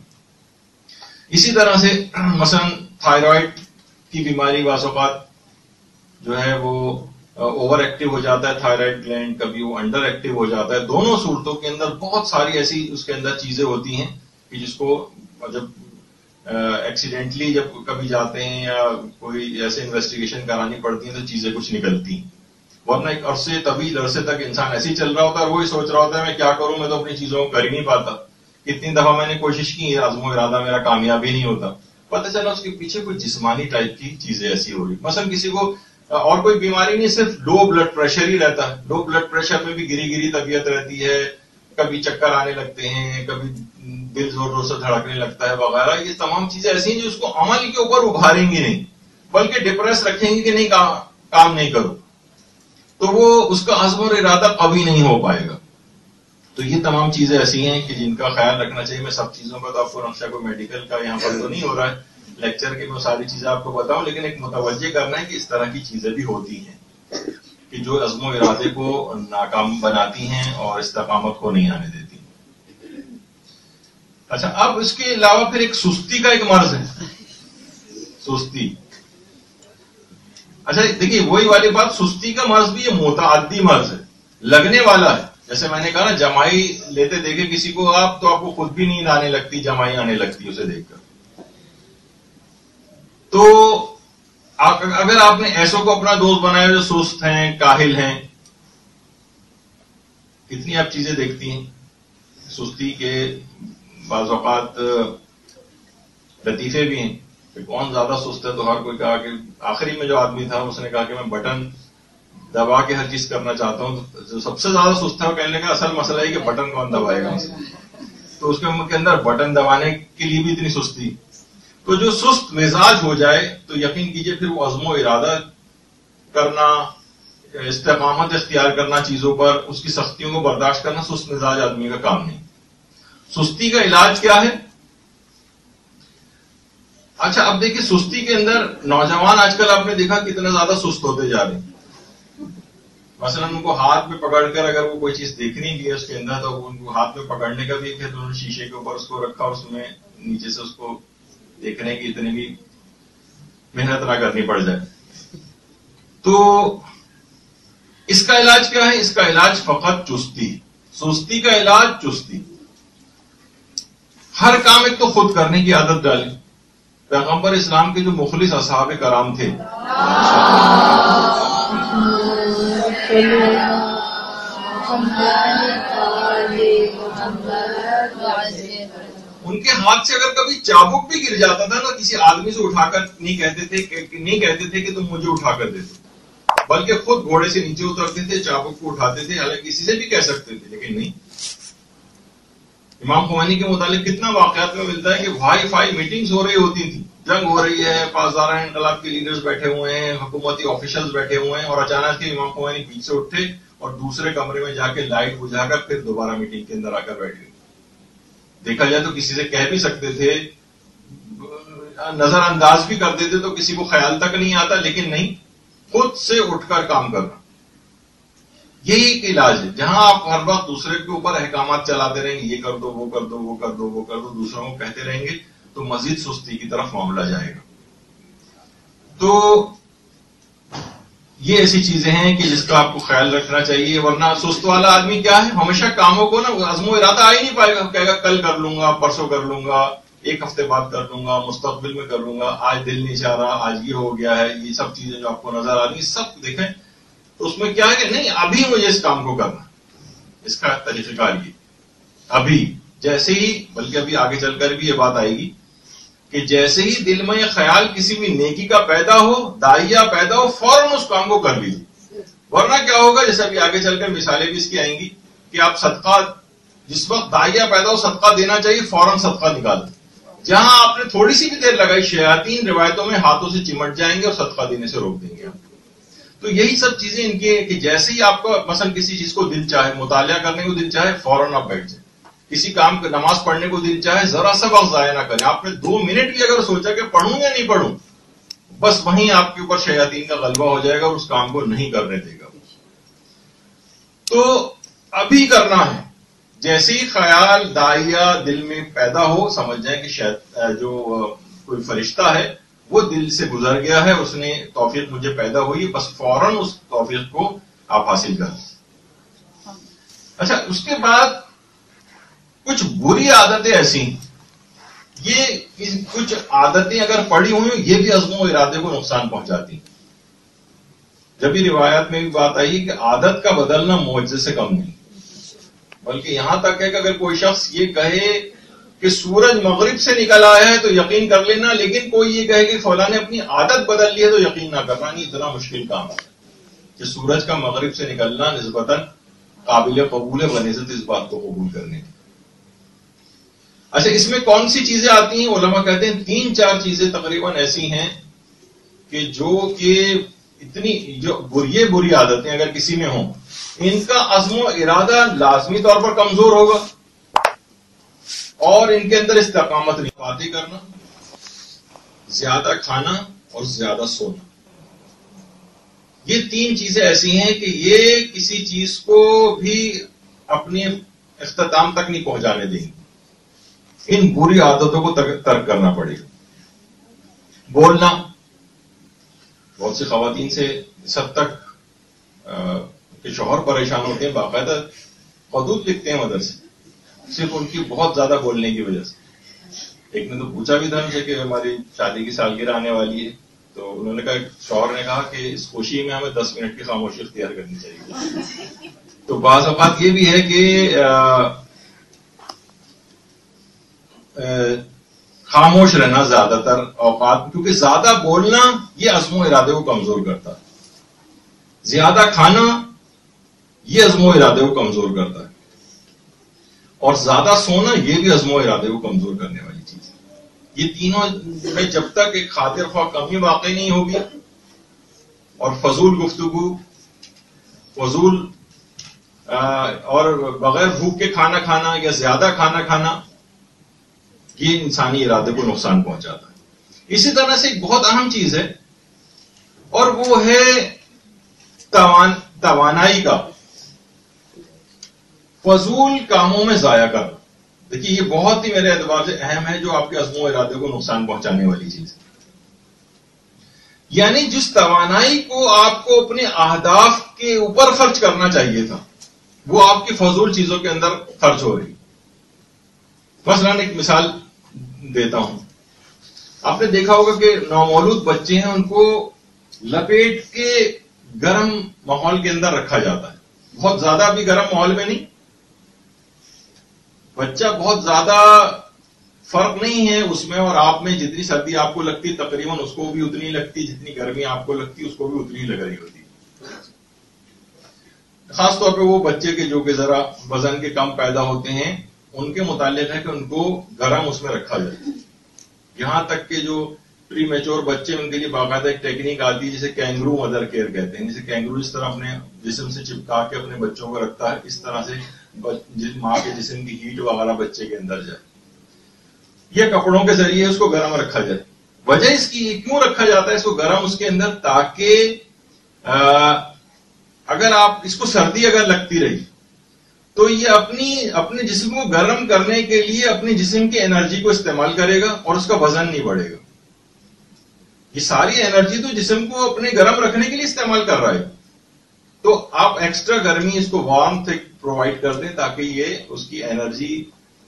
S1: इसी तरह से, मसलन थायराइड की बीमारी वासौकात जो है वो ओवर एक्टिव हो जाता है थायराइड ग्लैंड कभी वो अंडर एक्टिव हो जाता है। दोनों सूरतों के अंदर बहुत सारी ऐसी उसके अंदर चीज़ें होती हैं कि जिसको जब एक्सीडेंटली जब कभी जाते हैं या कोई ऐसे इन्वेस्टिगेशन करानी पड़ती है तो चीज़ें कुछ निकलती हैं। वरना एक अरसे तभी, अरसे तक इंसान ऐसे ही चल रहा होता है वही सोच रहा होता है, मैं क्या करूँ? मैं तो अपनी चीज़ों को कर ही नहीं पाता। कितनी दफ़ा मैंने कोशिश की, आजमो इरादा मेरा कामयाबी नहीं होता। पता चला उसके पीछे कोई जिस्मानी टाइप की चीज़ें ऐसी हो रही मसलन किसी को और कोई बीमारी नहीं, सिर्फ़ लो ब्लड प्रेशर ही रहता है। लो ब्लड प्रेशर में भी गिरी गिरी तबीयत रहती है, कभी चक्कर आने लगते हैं, कभी दिल ज़ोर ज़ोर से धड़कने लगता है वगैरह। ये तमाम चीज़ें ऐसी हैं जो उसको अमल के ऊपर उभारेंगी नहीं, बल्कि डिप्रेस रखेंगे कि नहीं काम काम नहीं करो। तो वो, उसका अजम और इरादा कभी नहीं हो पाएगा। तो ये तमाम चीज़ें ऐसी हैं कि जिनका ख्याल रखना चाहिए। मैं सब चीज़ों का तो आपको नक्शा को मेडिकल का यहाँ पर तो नहीं हो रहा है। लेक्चर के मैं सारी चीज़ें आपको बताऊँ, लेकिन एक मुतवजह करना है कि इस तरह की चीज़ें भी होती हैं, कि जो अजमो इरादे को नाकाम बनाती हैं और इस्तकामत को नहीं आने देती। अच्छा अब इसके अलावा फिर एक सुस्ती का एक मर्ज है। सुस्ती। अच्छा देखिए, वही वाली बात, सुस्ती का मर्ज भी ये मोतादी मर्ज है। लगने वाला है। जैसे मैंने कहा ना, जमाई लेते देखे किसी को, आप तो आपको खुद भी नींद आने लगती, जमाई आने लगती उसे देखकर। तो अगर आपने ऐसो को अपना दोस्त बनाया जो सुस्त हैं, काहिल हैं, कितनी आप चीज़ें देखती हैं? सुस्ती के बाज़ात लतीफे भी हैं। कि कौन ज़्यादा सुस्त है? तो हर कोई कहा कि आखिरी में जो आदमी था, उसने कहा कि मैं बटन दबा के हर चीज़ करना चाहता हूँ। तो जो सबसे ज़्यादा सुस्त है, वो कहने का असल मसला है कि बटन कौन दबाएगा? तो उसके अंदर बटन दबाने के लिए भी इतनी सुस्ती। तो जो सुस्त मिजाज हो जाए तो यकीन कीजिए फिर वो अजमो इरादा करना, इस्तेमामत इख्तियार करना चीज़ों पर, उसकी सख्तियों को बर्दाश्त करना सुस्त मिजाज आदमी का काम नहीं। सुस्ती का इलाज क्या है? अच्छा अब देखिए, सुस्ती के अंदर नौजवान आजकल आपने देखा कितना ज़्यादा सुस्त होते जा रहे हैं। मसलन उनको हाथ में पकड़कर अगर वो कोई चीज़ देखनी भी है उसके अंदर तो उनको हाथ में पकड़ने का भी एक तो उन्होंने शीशे के ऊपर उसको रखा उसमें नीचे से उसको देखने की इतनी भी मेहनत ना करनी पड़ जाए। तो इसका इलाज क्या है? इसका इलाज फकत चुस्ती सुस्ती का इलाज चुस्ती। हर काम एक तो खुद करने की आदत डाली। पैगंबर इस्लाम के जो मुखलिस असहाब कराम थे उनके हाथ से अगर कभी चाबुक भी गिर जाता था ना, किसी आदमी से उठाकर नहीं कहते थे नहीं कहते थे कि तुम मुझे उठाकर दे दो। बल्कि खुद घोड़े से नीचे उतरते थे, चाबुक को उठाते थे, हालाँकि किसी से भी कह सकते थे, लेकिन नहीं। इमाम खुमानी के मुतालिक कितना वाकत में मिलता है कि वाई फाई मीटिंग्स हो रही होती थी। जंग हो रही है, पासदारा इनकलाब के लीडर्स बैठे हुए हैं, हुकूमती ऑफिशियल्स बैठे हुए हैं, और अचानक से इमाम खुमानी पीछे उठे और दूसरे कमरे में जाके लाइट बुझाकर फिर दोबारा मीटिंग के अंदर आकर बैठ गए। देखा जाए तो किसी से कह भी सकते थे, नजरअंदाज भी कर देते तो किसी को ख्याल तक नहीं आता, लेकिन नहीं, खुद से उठकर काम करना। यही एक इलाज है, जहाँ आप हर वक्त दूसरे के ऊपर अहकाम चलाते रहेंगे, ये कर दो, वो कर दो, वो कर दो, वो कर दो, दूसरों को कहते रहेंगे तो मजीद सुस्ती की तरफ़ मामला जाएगा। तो ये ऐसी चीज़ें हैं कि जिसका आपको ख्याल रखना चाहिए, वरना सुस्त वाला आदमी क्या है? हमेशा कामों को ना अजमो इरादा आ ही नहीं पाएगा। कहेगा, कल कर लूँगा, परसों कर लूँगा, एक हफ़्ते बाद कर लूँगा मुस्तबिल में कर लूँगा, आज दिल नहीं चाह रहा, आज ये हो गया है, ये सब चीज़ें जो आपको नज़र आ रही सब देखें तो उसमें क्या है कि नहीं, अभी मुझे इस काम को करना इसका तरीकेकार ये। अभी, जैसे ही, बल्कि अभी आगे चलकर भी ये बात आएगी कि जैसे ही दिल में यह ख्याल किसी भी नेकी का पैदा हो दाइया पैदा हो, फ़ौरन उस काम को कर लीजिए। वरना क्या होगा, जैसे अभी आगे चलकर मिसालें भी इसकी आएँगी कि आप सदका, जिस वक्त दाइया पैदा हो, सदका देना चाहिए, फ़ौरन सदका निकाल जहाँ आपने थोड़ी सी भी देर लगाई, शयातीन रिवायतों में हाथों से चिमट जाएँगे और सदका देने से रोक देंगे आप। तो यही सब चीज़ें इनकी कि जैसे ही आपको मसन किसी चीज़ को दिल चाहे, मुतालिया करने को दिल चाहे, फ़ौरन आप बैठ जाए। किसी काम को नमाज़ पढ़ने को दिल चाहे जरा सा वक्त जाया ना करें। आपने दो मिनट भी अगर सोचा कि पढ़ूं या नहीं पढ़ूं बस वहीं आपके ऊपर शयातीन का गलबा हो जाएगा और उस काम को नहीं करने देगा। तो अभी करना है। जैसे ही ख्याल दाइया दिल में पैदा हो समझ जाए कि शायद जो कोई फरिश्ता है वो दिल से गुजर गया है उसने तोफीक मुझे पैदा हुई बस फ़ौरन उस तोफीक को आप हासिल कर। अच्छा उसके बाद कुछ बुरी आदतें ऐसी ये कुछ आदतें अगर पड़ी हुई ये भी अजमो इरादे को नुकसान पहुंचाती जब भी रिवायत में भी बात आई कि आदत का बदलना मुआवजे से कम नहीं, बल्कि यहाँ तक है कि अगर कोई शख्स ये कहे कि सूरज मगरिब से निकल आया है तो यकीन कर लेना, लेकिन कोई ये कहे कि फौला ने अपनी आदत बदल ली है तो यकीन ना करना नहीं इतना मुश्किल काम है कि सूरज का मगरिब से निकलना नस्बता काबिल कबूल बने से तो इस बात को कबूल करने की। अच्छा इसमें कौन सी चीज़ें आती हैं? ओलमा कहते हैं, तीन चार चीज़ें तकरीबन ऐसी हैं कि जो कि इतनी, जो बुरी बुरी आदतें अगर किसी में हो, इनका अजमो इरादा लाजमी तौर पर कमज़ोर होगा। और इनके अंदर इस्तकामत नहीं, बातें करना, ज़्यादा खाना और ज़्यादा सोना। ये तीन चीज़ें ऐसी हैं कि ये किसी चीज़ को भी अपने अख्ताम तक नहीं पहुँचाने देंगी। इन बुरी आदतों को तर्क करना पड़ेगा। बोलना, बहुत सी खातन से इस हद तक के शोहर परेशान होते हैं, बाकायदा हदूद लिखते हैं मदरसे। सिर्फ़ उनकी बहुत ज़्यादा बोलने की वजह से। एक ने तो पूछा भी था कि हमारी शादी की सालगिरह आने वाली है तो उन्होंने कहा, शौहर ने कहा कि इस खुशी में हमें दस मिनट की खामोशी इख्तियार करनी चाहिए। तो बाज ये भी है कि खामोश रहना ज़्यादातर औकात, क्योंकि ज़्यादा बोलना ये अजमो इरादे को कमज़ोर करता है। ज़्यादा खाना ये अजमो इरादे को कमज़ोर करता है। और ज़्यादा सोना ये भी अजमो इरादे को कमज़ोर करने वाली चीज़ है। ये तीनों में जब तक एक खातिर खा कमी वाकई नहीं होगी। और फजूल गुफ्तगु, फजूल और बगैर भूख के खाना खाना या ज़्यादा खाना खाना ये इंसानी इरादे को नुकसान पहुंचाता है। इसी तरह से एक बहुत अहम चीज़ है, और वो है तवान, तवानाई का। फजूल कामों में जाया करना देखिए, ये बहुत ही मेरे एतबार से अहम है जो आपके अजमो इरादे को नुकसान पहुँचाने वाली चीज़ है। यानी जिस तवानाई को आपको अपने अहदाफ के ऊपर खर्च करना चाहिए था, वो आपकी फजूल चीज़ों के अंदर खर्च हो रही। मसलन एक मिसाल देता हूँ। आपने देखा होगा कि नौमौलूद बच्चे हैं, उनको लपेट के गर्म माहौल के अंदर रखा जाता है। बहुत ज़्यादा भी गर्म माहौल में नहीं। बच्चा बहुत ज़्यादा फ़र्क नहीं है उसमें और आप में जितनी सर्दी आपको लगती है, तकरीबन उसको भी उतनी लगती, जितनी गर्मी आपको लगती, उसको भी उतनी लग रही होती। खासतौर पे वो बच्चे के जो कि जरा वज़न के कम पैदा होते हैं उनके मुतालिक है कि उनको गर्म उसमें रखा जाए। यहाँ तक के जो प्री मेच्योर बच्चे, उनके लिए बाकायदा एक टेक्निक आती है जिसे कैंगरू मदर केयर कहते हैं। जिसे कैंगरू इस तरह अपने जिसम से चिपका के अपने बच्चों को रखता है, इस तरह से माँ के जिसम की हीट वगैरह बच्चे के अंदर जाए। ये कपड़ों के ज़रिए उसको गर्म रखा जाए। वजह इसकी क्यों रखा जाता है? इसको गर्म उसके अंदर ताकि अगर आप, इसको सर्दी अगर लगती रही तो ये अपनी, अपने जिस्म को गर्म करने के लिए अपने जिस्म की एनर्जी को इस्तेमाल करेगा और उसका वज़न नहीं बढ़ेगा। ये सारी एनर्जी तो जिस्म को अपने गर्म रखने के लिए इस्तेमाल कर रहा है। तो आप एक्स्ट्रा गर्मी इसको वार्म प्रोवाइड कर दें ताकि ये उसकी एनर्जी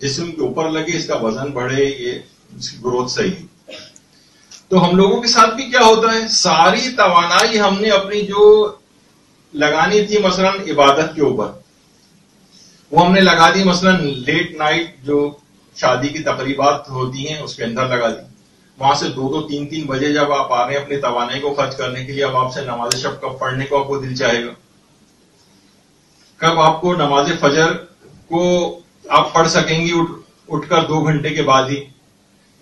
S1: जिस्म के ऊपर लगे, इसका वज़न बढ़े, ये इसकी ग्रोथ सही तो हम लोगों के साथ भी क्या होता है? सारी तवानाई हमने अपनी जो लगानी थी मसलन इबादत के ऊपर वो हमने लगा दी, मसलन लेट नाइट जो शादी की तकरीबात होती हैं, उसके अंदर लगा दी। वहाँ से दो दो तीन तीन बजे जब आप आ रहे हैं अपनी तवानाई को खर्च करने के लिए, अब आपसे नमाज़ शब कब पढ़ने को आपको दिल चाहेगा? कब आपको नमाज़ फजर को आप पढ़ सकेंगी उठ, उठकर दो घंटे के बाद ही?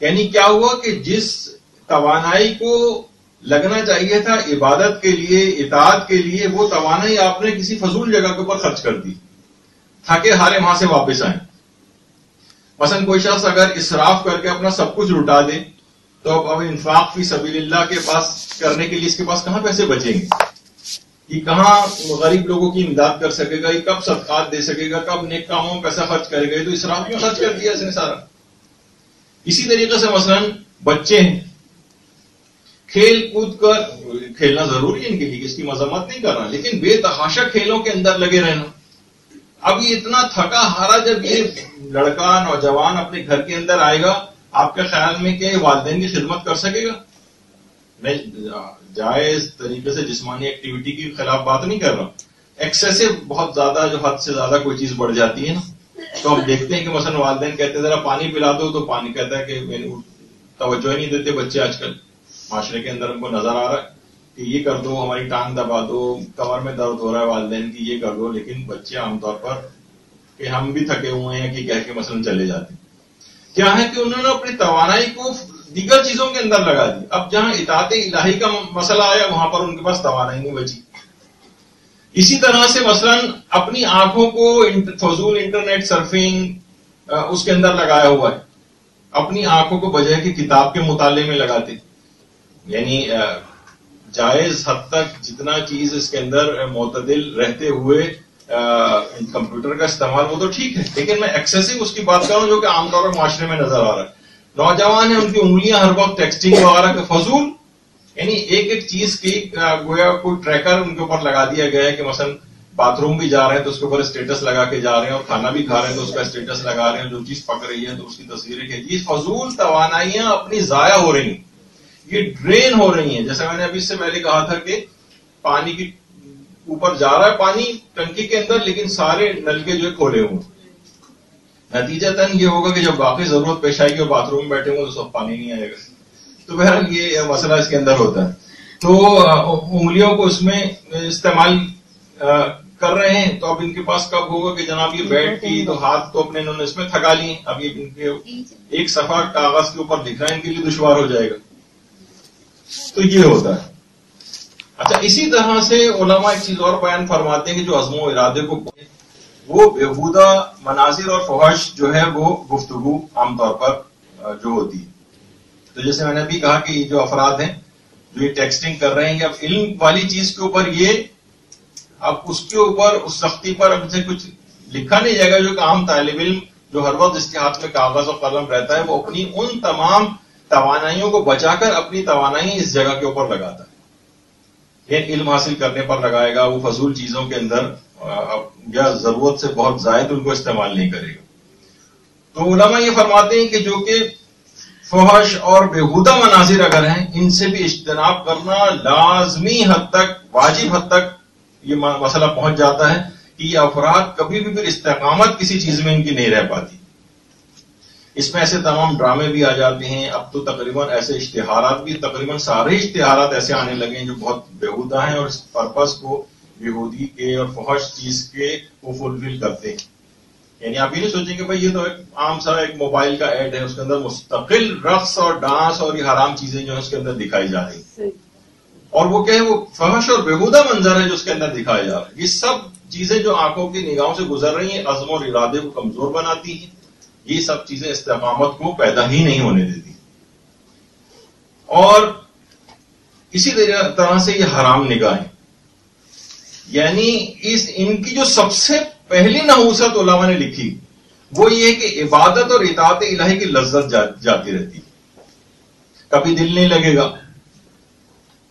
S1: यानी क्या हुआ कि जिस तवानाई को लगना चाहिए था, इबादत के लिए इतात के लिए, वो तवानाई आपने किसी फजूल जगह के ऊपर खर्च कर दी। थके हारे वहाँ से वापस आए। मसन कोई शख्स अगर इसराफ करके अपना सब कुछ लुटा दे तो अब इंफाक फ़ी सबील्ला के पास करने के लिए इसके पास कहाँ पैसे बचेंगे? कि कहाँ गरीब लोगों की इमदाद कर सकेगा ये कब सदकात दे सकेगा, कब नेक कामों में पैसा खर्च करेगा तो इसराफ में खर्च कर दिया इसने सारा? इसी तरीके से मसलन बच्चे हैं। खेल कूद कर, खेलना ज़रूरी है इनके लिए इसकी मजम्मत नहीं कर रहा लेकिन बेतहाशा खेलों के अंदर लगे रहना। अब ये इतना थका हारा जब ये लड़का नौजवान अपने घर के अंदर आएगा, आपके ख्याल में क्या वालदेन की खिदमत कर सकेगा? मैं जायज़ तरीके से जिसमानी एक्टिविटी के खिलाफ बात नहीं कर रहा एक्सेसिव बहुत ज़्यादा, जो हद से ज़्यादा कोई चीज़ बढ़ जाती है ना। तो हम देखते हैं कि मसलन वालदेन कहते हैं, जरा पानी पिला दो। तो पानी कहता है कि तवज्जो ही नहीं देते बच्चे आजकल। माशरे के अंदर हमको नज़र आ रहा है। कि ये कर दो, हमारी टांग दबा दो, कमर में दर्द हो रहा है वालदेन की, ये कर दो। लेकिन बच्चे आमतौर पर कि हम भी थके हुए हैं कि कह के मसलन चले जाते क्या है कि उन्होंने अपनी तोानाई को दीगर चीज़ों के अंदर लगा दी। अब जहाँ इतात इलाही का मसला आया, वहाँ पर उनके पास तोानाई नहीं बची। इसी तरह से मसलन अपनी आँखों को फजूल इंटरनेट सर्फिंग उसके अंदर लगाया हुआ है। अपनी आँखों को बजाय की किताब के मुताले में लगाते। यानी जायज़ हद तक जितना चीज़ इसके अंदर मोतदिल रहते हुए कंप्यूटर का इस्तेमाल, वो तो ठीक है। लेकिन मैं एक्सेसिव उसकी बात कर हूँ जो कि आमतौर पर माशरे में नज़र आ रहा है। नौजवान है, उनकी उंगलियाँ हर वक्त टेक्सटिंग वगैरह के फजूल। यानी एक एक चीज़ की गोया कोई ट्रैकर उनके ऊपर लगा दिया गया है कि मसलन बाथरूम भी जा रहे हैं तो उसके ऊपर स्टेटस लगा के जा रहे हैं और खाना भी खा रहे हैं तो उसका स्टेटस लगा रहे हैं। जो चीज़ पक रही है तो उसकी तस्वीरें खींची। फजूल तोानाइयाँ अपनी जाया हो रही ये ड्रेन हो रही हैं। जैसे मैंने अभी इससे पहले कहा था कि पानी की ऊपर जा रहा है पानी टंकी के अंदर, लेकिन सारे नलके जो है खोले हुए नतीजतन ये होगा कि जब वाकई ज़रूरत पेश आएगी और बाथरूम में बैठे होंगे तो सब पानी नहीं आएगा। तो बहरहाल ये मसला इसके अंदर होता है। तो उंगलियों को इसमें इस्तेमाल कर रहे हैं। तो अब इनके पास कब होगा कि जनाब ये बैठ की तो हाथ तो अपने इन्होंने इसमें थका लिए। अब ये इनके एक सफ़ा कागज़ के ऊपर लिख रहा है, इनके लिए दुश्वार हो जाएगा। तो ये होता है। अच्छा इसी तरह से ओलमा एक चीज़ और बयान फरमाते हैं कि जो अजमो इरादे को वो बेहूदा मनाजिर और फहश जो है वो गुफ्तगु आमतौर पर जो होती है। तो जैसे मैंने अभी कहा कि ये जो अफराद हैं, जो ये टेक्सटिंग कर रहे हैं अब इल्म वाली चीज़ के ऊपर ये, अब उसके ऊपर, उस सख्ती पर अब कुछ लिखा नहीं जाएगा, जो कि आम तालब इल्म जो हर वक्त इसके हाथ में कागज़ और कलम रहता है, वो अपनी उन तमाम तवानाइयों को बचाकर अपनी तवानाई इस जगह के ऊपर लगाता है। ये इल्म हासिल करने पर लगाएगा, वो फजूल चीज़ों के अंदर या ज़रूरत से बहुत जायद उनको इस्तेमाल नहीं करेगा। तो उलमा ये फरमाते हैं कि जो कि फहश और बेहुदा मनाजिर अगर हैं, इनसे भी इज्तनाब करना लाजमी हद तक, वाजिब हद तक ये मसला पहुँच जाता है कि ये अफराद कभी भी फिर इस्तेकामत किसी चीज़ में इनकी नहीं रह पाती। इसमें ऐसे तमाम ड्रामे भी आ जाते हैं। अब तो तकरीबन ऐसे इश्तेहार भी तकरीबन सारे इश्तेहार ऐसे आने लगे हैं जो बहुत बेहूदा हैं और इस पर्पज को बेहूदी के और फहश चीज़ के वो फुलफिल करते हैं। यानी आप ये नहीं सोचेंगे भाई ये तो एक आम सा एक मोबाइल का एड है उसके अंदर मुस्तकिल रक्स और डांस और ये हराम चीज़ें जो है उसके अंदर दिखाई जा रही और वो क्या है वो फहश और बेहूदा मंजर है जो उसके अंदर दिखाया जा रहा है। ये सब चीज़ें जो आँखों की निगाहों से गुजर रही हैं अजम और इरादे को कमज़ोर बनाती हैं। ये सब चीज़ें इस्तेकामत को पैदा ही नहीं होने देती। और इसी तरह से ये हराम निगाहें। यानी इस इनकी जो सबसे पहली नहूसत उलामा ने लिखी वो ये कि इबादत और इतात इलाही की लज्जत जा, जाती रहती। कभी दिल नहीं लगेगा।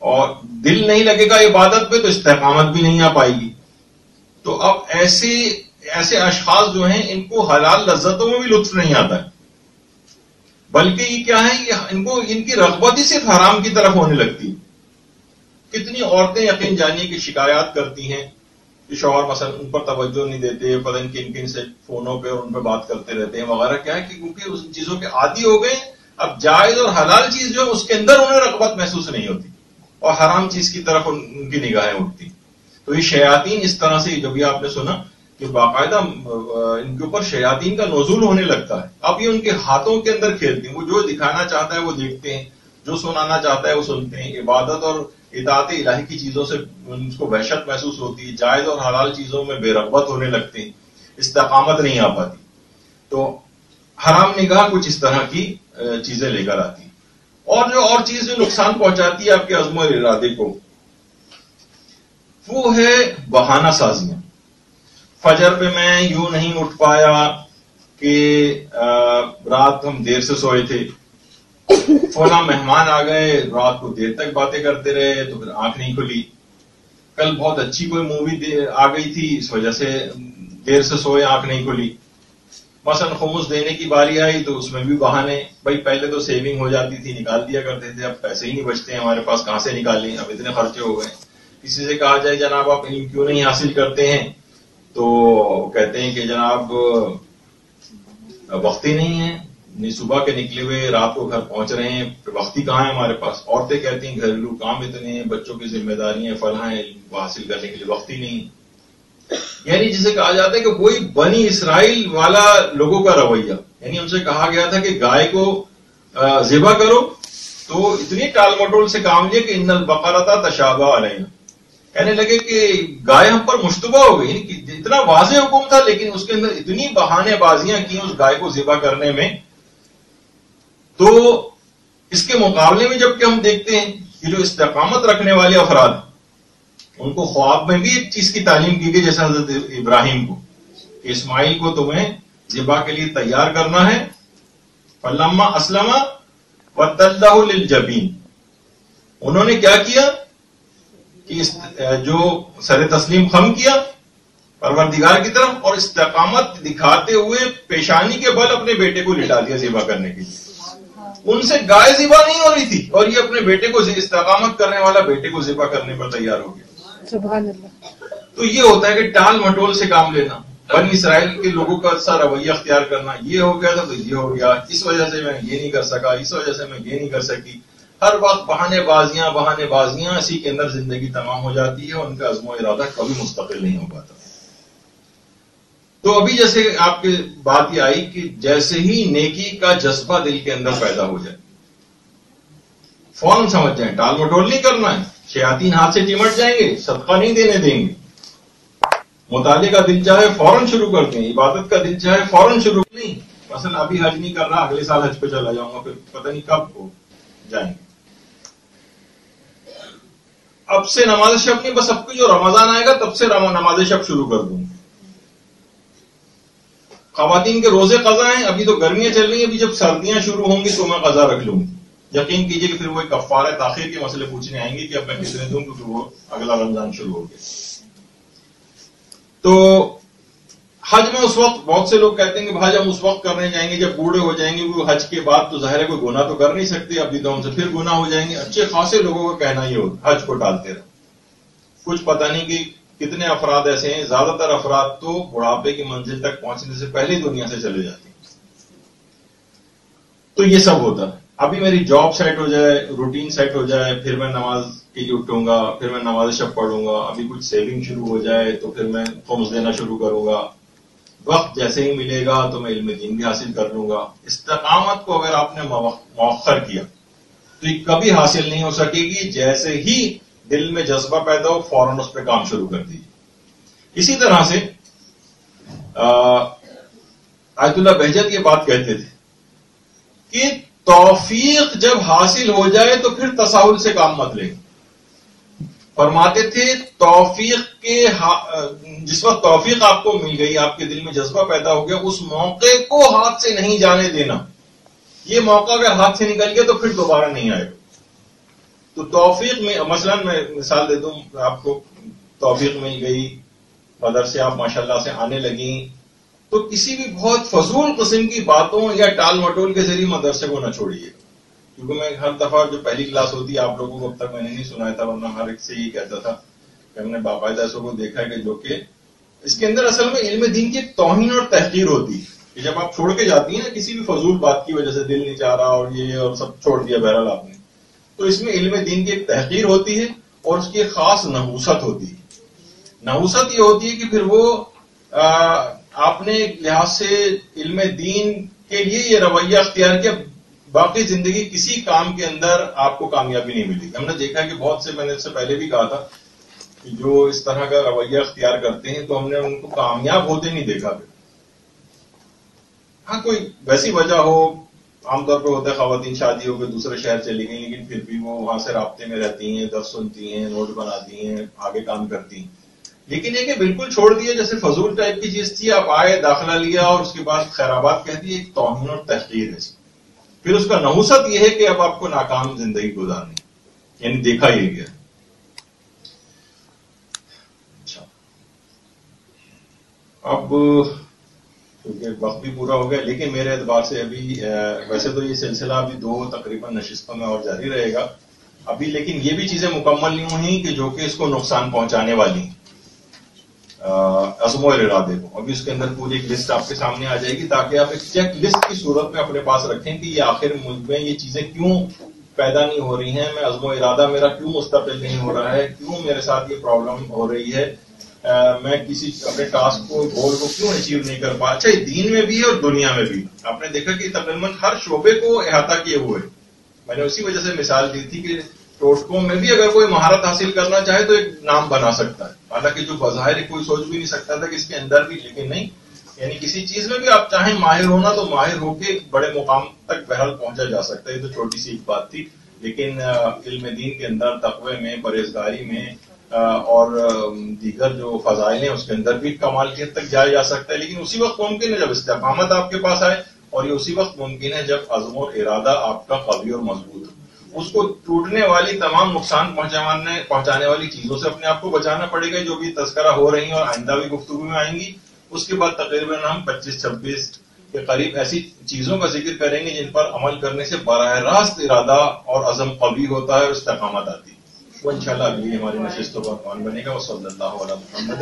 S1: और दिल नहीं लगेगा इबादत पे तो इस्तेकामत भी नहीं आ पाएगी। तो अब ऐसे ऐसे अशखास जो हैं, इनको हलाल लज्जतों में भी लुत्फ नहीं आता। बल्कि ये क्या है, ये इनको, इनकी रगबत ही सिर्फ़ हराम की तरफ़ होने लगती है। कितनी औरतें यकीन जानिए की शिकायत करती हैं, कि शोहर मसल, उन पर तवज्जो नहीं देते, पता नहीं किन किन से फोनों पे और उन पर बात करते रहते हैं, वगैरह। क्या है कि क्योंकि उस चीज़ों के आदि हो गए, अब जायज़ और हलाल चीज़ जो है, उसके अंदर उन्हें रगबत महसूस नहीं होती, और हराम चीज़ की तरफ़ उनकी निगाहें उठती। तो ये शयातीन इस तरह से जो भी आपने सुना कि बाकायदा इनके ऊपर शयातीन का नजूल होने लगता है। अब ये उनके हाथों के अंदर खेलते हैं। वो जो दिखाना चाहता है, वो देखते हैं। जो सुनाना चाहता है, वो सुनते हैं। इबादत और इतात इलाही की चीज़ों से उनको वहशत महसूस होती है। जायज़ और हलाल चीज़ों में बेरगबत होने लगते हैं। इस्तकामत नहीं आ पाती। तो हराम निगाह कुछ इस तरह की चीज़ें लेकर आती और जो और चीज़ जो नुकसान पहुंचाती है आपके अजम इरादे को, वो है बहाना साजियाँ फजर पे मैं यूँ नहीं उठ पाया कि रात हम देर से सोए थे। फला मेहमान आ गए, रात को देर तक बातें करते रहे तो फिर आँख नहीं खुली। कल बहुत अच्छी कोई मूवी आ गई थी, इस वजह से देर से सोए, आँख नहीं खुली। मसन खुमुस देने की बारी आई तो उसमें भी बहाने। भाई, पहले तो सेविंग हो जाती थी, निकाल दिया करते थे, अब पैसे ही नहीं बचते हैं हमारे पास कहाँ से निकालें? अब इतने खर्चे हो गए। किसी से कहा, जाए जनाब, आप इल्म क्यों नहीं हासिल करते हैं? तो कहते हैं कि जनाब, वक्त ही नहीं है। नहीं सुबह के निकले हुए रात को घर पहुँच रहे हैं। वक्ती कहाँ है हमारे पास? औरतें कहती हैं, घरेलू काम इतने हैं, बच्चों की जिम्मेदारियाँ है, फला है हासिल करने के लिए वक्त ही नहीं। यानी जिसे कहा जाता है कि कोई बनी इसराइल वाला लोगों का रवैया। यानी उनसे कहा गया था कि गाय को जिबा करो तो इतनी टाल मटोल से काम लिया कि इन बकरता तशाबा अलैना। कहने लगे कि गाय हम पर मुश्तबा हो गई कि इतना वाजे हुक्म था, लेकिन उसके अंदर इतनी बहानेबाजियाँ की उस गाय को जिबा करने में। तो इसके मुकाबले में जबकि हम देखते हैं कि जो इस्तकामत रखने वाले अफराद, उनको ख्वाब में भी एक चीज़ की तालीम की गई, जैसे हज़रत इब्राहिम को इस्माइल को तुम्हें जिबा के लिए तैयार करना है। फल्लम्मा असलमा व जबीन। उन्होंने क्या किया? कि जो सर तस्लीम खम किया परवरदिगार की तरफ़ और इस्तकामत दिखाते हुए पेशानी के बल अपने बेटे को लिटा दिया जिबा करने के लिए। उनसे गाय जिबा नहीं हो रही थी और ये अपने बेटे को इस्तकामत करने वाला बेटे को जिबा करने पर तैयार हो गया। तो ये होता है कि टाल मटोल से काम लेना बन इसराइल के लोगों का सा रवैया अख्तियार करना ये हो गया था तो ये हो गया। इस वजह से मैं ये नहीं कर सका इस वजह से मैं ये नहीं कर सकी। हर वक्त बहाने बाजियाँ बहाने बाजियाँ इसी के अंदर ज़िंदगी तमाम हो जाती है उनका अजमो इरादा कभी मुस्तकिल नहीं हो पाता। तो अभी जैसे आपके बात यह आई कि जैसे ही नेकी का जज्बा दिल के अंदर पैदा हो जाए, फ़ौरन समझ जाए, टाल मटोल नहीं करना है, शयातीन हाथ से चिमट जाएँगे सबका नहीं देने देंगे। मुताले का दिल चाहे फ़ौरन शुरू कर दें, इबादत का दिल चाहे फ़ौरन शुरू नहीं मसल अभी हज नहीं कर रहा, अगले साल हज पे चला जाऊँगा, फिर पता नहीं कब हो जाएँगे। अब से नमाज़ शब नहीं बस आपकी जो रमज़ान आएगा, तब से नमाज़ शब शुरू कर दूँगी। खातन के रोज़े कजा हैं, अभी तो गर्मियाँ चल रही है, अभी जब सर्दियाँ शुरू होंगी तो मैं कजा रख लूँगी। यकीन कीजिए कि फिर वो कफार ताखिर के मसले पूछने आएँगे कि अब मैं कितने दूँ, क्योंकि वो अगला रमज़ान शुरू हो गया। तो हज में उस वक्त बहुत से लोग कहते हैं कि भाई हम उस वक्त करने जाएँगे, जब बूढ़े हो जाएँगे, वो हज के बाद तो ज़ाहिर है कोई गुना तो कर नहीं सकते अभी तो हमसे फिर गुना हो जाएँगे। अच्छे खासे लोगों का कहना ये होता हज को टालते रहे। कुछ पता नहीं कि कितने अफराद ऐसे हैं, ज़्यादातर अफराद तो बुढ़ापे की मंजिल तक पहुँचने से पहले दुनिया से चले जाते हैं। तो ये सब होता है। अभी मेरी जॉब सेट हो जाए रूटीन सेट हो जाए, फिर मैं नमाज़ के लिए उठूँगा, फिर मैं नमाज़ शब पढ़ूँगा, अभी कुछ सेविंग शुरू हो जाए तो फिर मैं फॉर्म्स देना शुरू करूँगा। वक्त जैसे ही मिलेगा तो मैं इल्म दीन भी हासिल कर लूँगा। इस्तकामत को अगर आपने मौखर किया तो ये कभी हासिल नहीं हो सकेगी। जैसे ही दिल में जज्बा पैदा हो, फ़ौरन उस पर काम शुरू कर दीजिए। इसी तरह से आयतुल्ला बहजत ये बात कहते थे कि तौफीक जब हासिल हो जाए तो फिर तसाउल से काम मत लेंगे फरमाते थे, तौफीक के जिस वक्त तौफीक आपको मिल गई, आपके दिल में जज्बा पैदा हो गया, उस मौके को हाथ से नहीं जाने देना। ये मौका अगर हाथ से निकल गया तो फिर दोबारा नहीं आएगा। तो तौफीक में, मसलन मैं मिसाल दे दूँ, आपको तौफीक मिल गई, मदरसे आप माशाल्लाह से आने लगी तो किसी भी बहुत फजूल किस्म की बातों या टाल मटोल के ज़रिए मदरसे को न छोड़िए क्योंकि मैं हर दफ़ा जो पहली क्लास होती है आप लोगों को अब तक मैंने नहीं सुनाया था वरना हर एक से ही कहता था कि हमने बाकायदा को देखा है कि जो कि इसके अंदर असल में इल्म दीन की तोहिन और तहकीर होती है कि जब आप छोड़ के जाती हैं ना किसी भी फजूल बात की वजह से दिल नहीं चाह रहा और ये और सब छोड़ दिया बहरहाल आपने। तो इसमें इल्म दीन की एक तहकीर होती है और उसकी खास नहूसत होती है। नहूसत ये होती है कि फिर वो आ, आपने एक लिहाज से इल्म दीन के लिए ये रवैया अख्तियार किया बाकी ज़िंदगी किसी काम के अंदर आपको कामयाबी नहीं मिली हमने देखा कि बहुत से, मैंने इससे पहले भी कहा था कि जो इस तरह का रवैया अख्तियार करते हैं तो हमने उनको कामयाब होते नहीं देखा फिर। हाँ कोई वैसी वजह हो, आमतौर पर होता है खातन शादी होकर दूसरे शहर चली गई, लेकिन फिर भी वो वहाँ से रबते में रहती हैं, दस सुनती हैं, नोट बनाती हैं, आगे काम करती हैं। लेकिन ये कि बिल्कुल छोड़ दिया, जैसे फजूल टाइप की चीज़ थी, आप आए, दाखिला लिया और उसके बाद खैराबाद कह दी एक तोहन और तहकीर है फिर उसका नहुसत यह है कि अब आपको नाकाम ज़िंदगी गुजारनी यानी देखा ही गया। अच्छा। अब, क्योंकि वक्त भी पूरा हो गया, लेकिन मेरे एतबार से अभी वैसे तो ये सिलसिला अभी दो तकरीबन नशिस्तों में और जारी रहेगा। अभी लेकिन ये भी चीज़ें मुकम्मल नहीं हुई कि जो कि इसको नुकसान पहुँचाने वाली अजमो इरादे को अभी उसके अंदर पूरी एक लिस्ट आपके सामने आ जाएगी ताकि आप एक चेक लिस्ट की सूरत में अपने पास रखें कि ये आखिर मुल्क में ये चीज़ें क्यों पैदा नहीं हो रही हैं मैं अजमो इरादा मेरा क्यों मुस्तकिल नहीं हो रहा है क्यों मेरे साथ ये प्रॉब्लम हो रही है? आ, मैं किसी अपने टास्क को गोल को क्यों अचीव नहीं कर पा अच्छा दीन में भी है और दुनिया में भी। आपने देखा कि तकरीबन हर शोबे को अहाता किए हुए। मैंने उसी वजह से मिसाल दी थी कि टोटकों में भी अगर कोई महारत हासिल करना चाहे तो एक नाम बना सकता है। हालाँकि जो बाहर कोई सोच भी नहीं सकता था कि इसके अंदर भी लेकिन नहीं, यानी किसी चीज़ में भी आप चाहें माहिर होना तो माहिर होके बड़े मुकाम तक बहरल पहुँचा जा सकता है। ये तो छोटी सी एक बात थी। लेकिन इल्म दीन के अंदर, तकवे में, परहेजगारी में और दीगर जो फजाइल हैं, उसके अंदर भी कमाल हद तक जाया जा सकता है। लेकिन उसी वक्त मुमकिन है जब इस्तेकामत आपके पास आए, और ये उसी वक्त मुमकिन है जब अजम और इरादा आपका कवी और मज़बूत हो। उसको टूटने वाली तमाम नुकसान पहुँचाने पहुँचाने वाली चीज़ों से अपने आप को बचाना पड़ेगा, जो भी तस्करा हो रही है और आइंदा भी गुफ्तु में आएँगी। उसके बाद तकरीबन हम 25-26 के करीब ऐसी चीज़ों का ज़िक्र करेंगे जिन पर अमल करने से बरह रास्त इरादा और अजम कभी होता है और इस्तकामत आती है। वो इंशाल्लाह अगली हमारी नशिस्तों का कौन बनेगा। वो सल्लल्लाहु अलैहि
S2: वसल्लम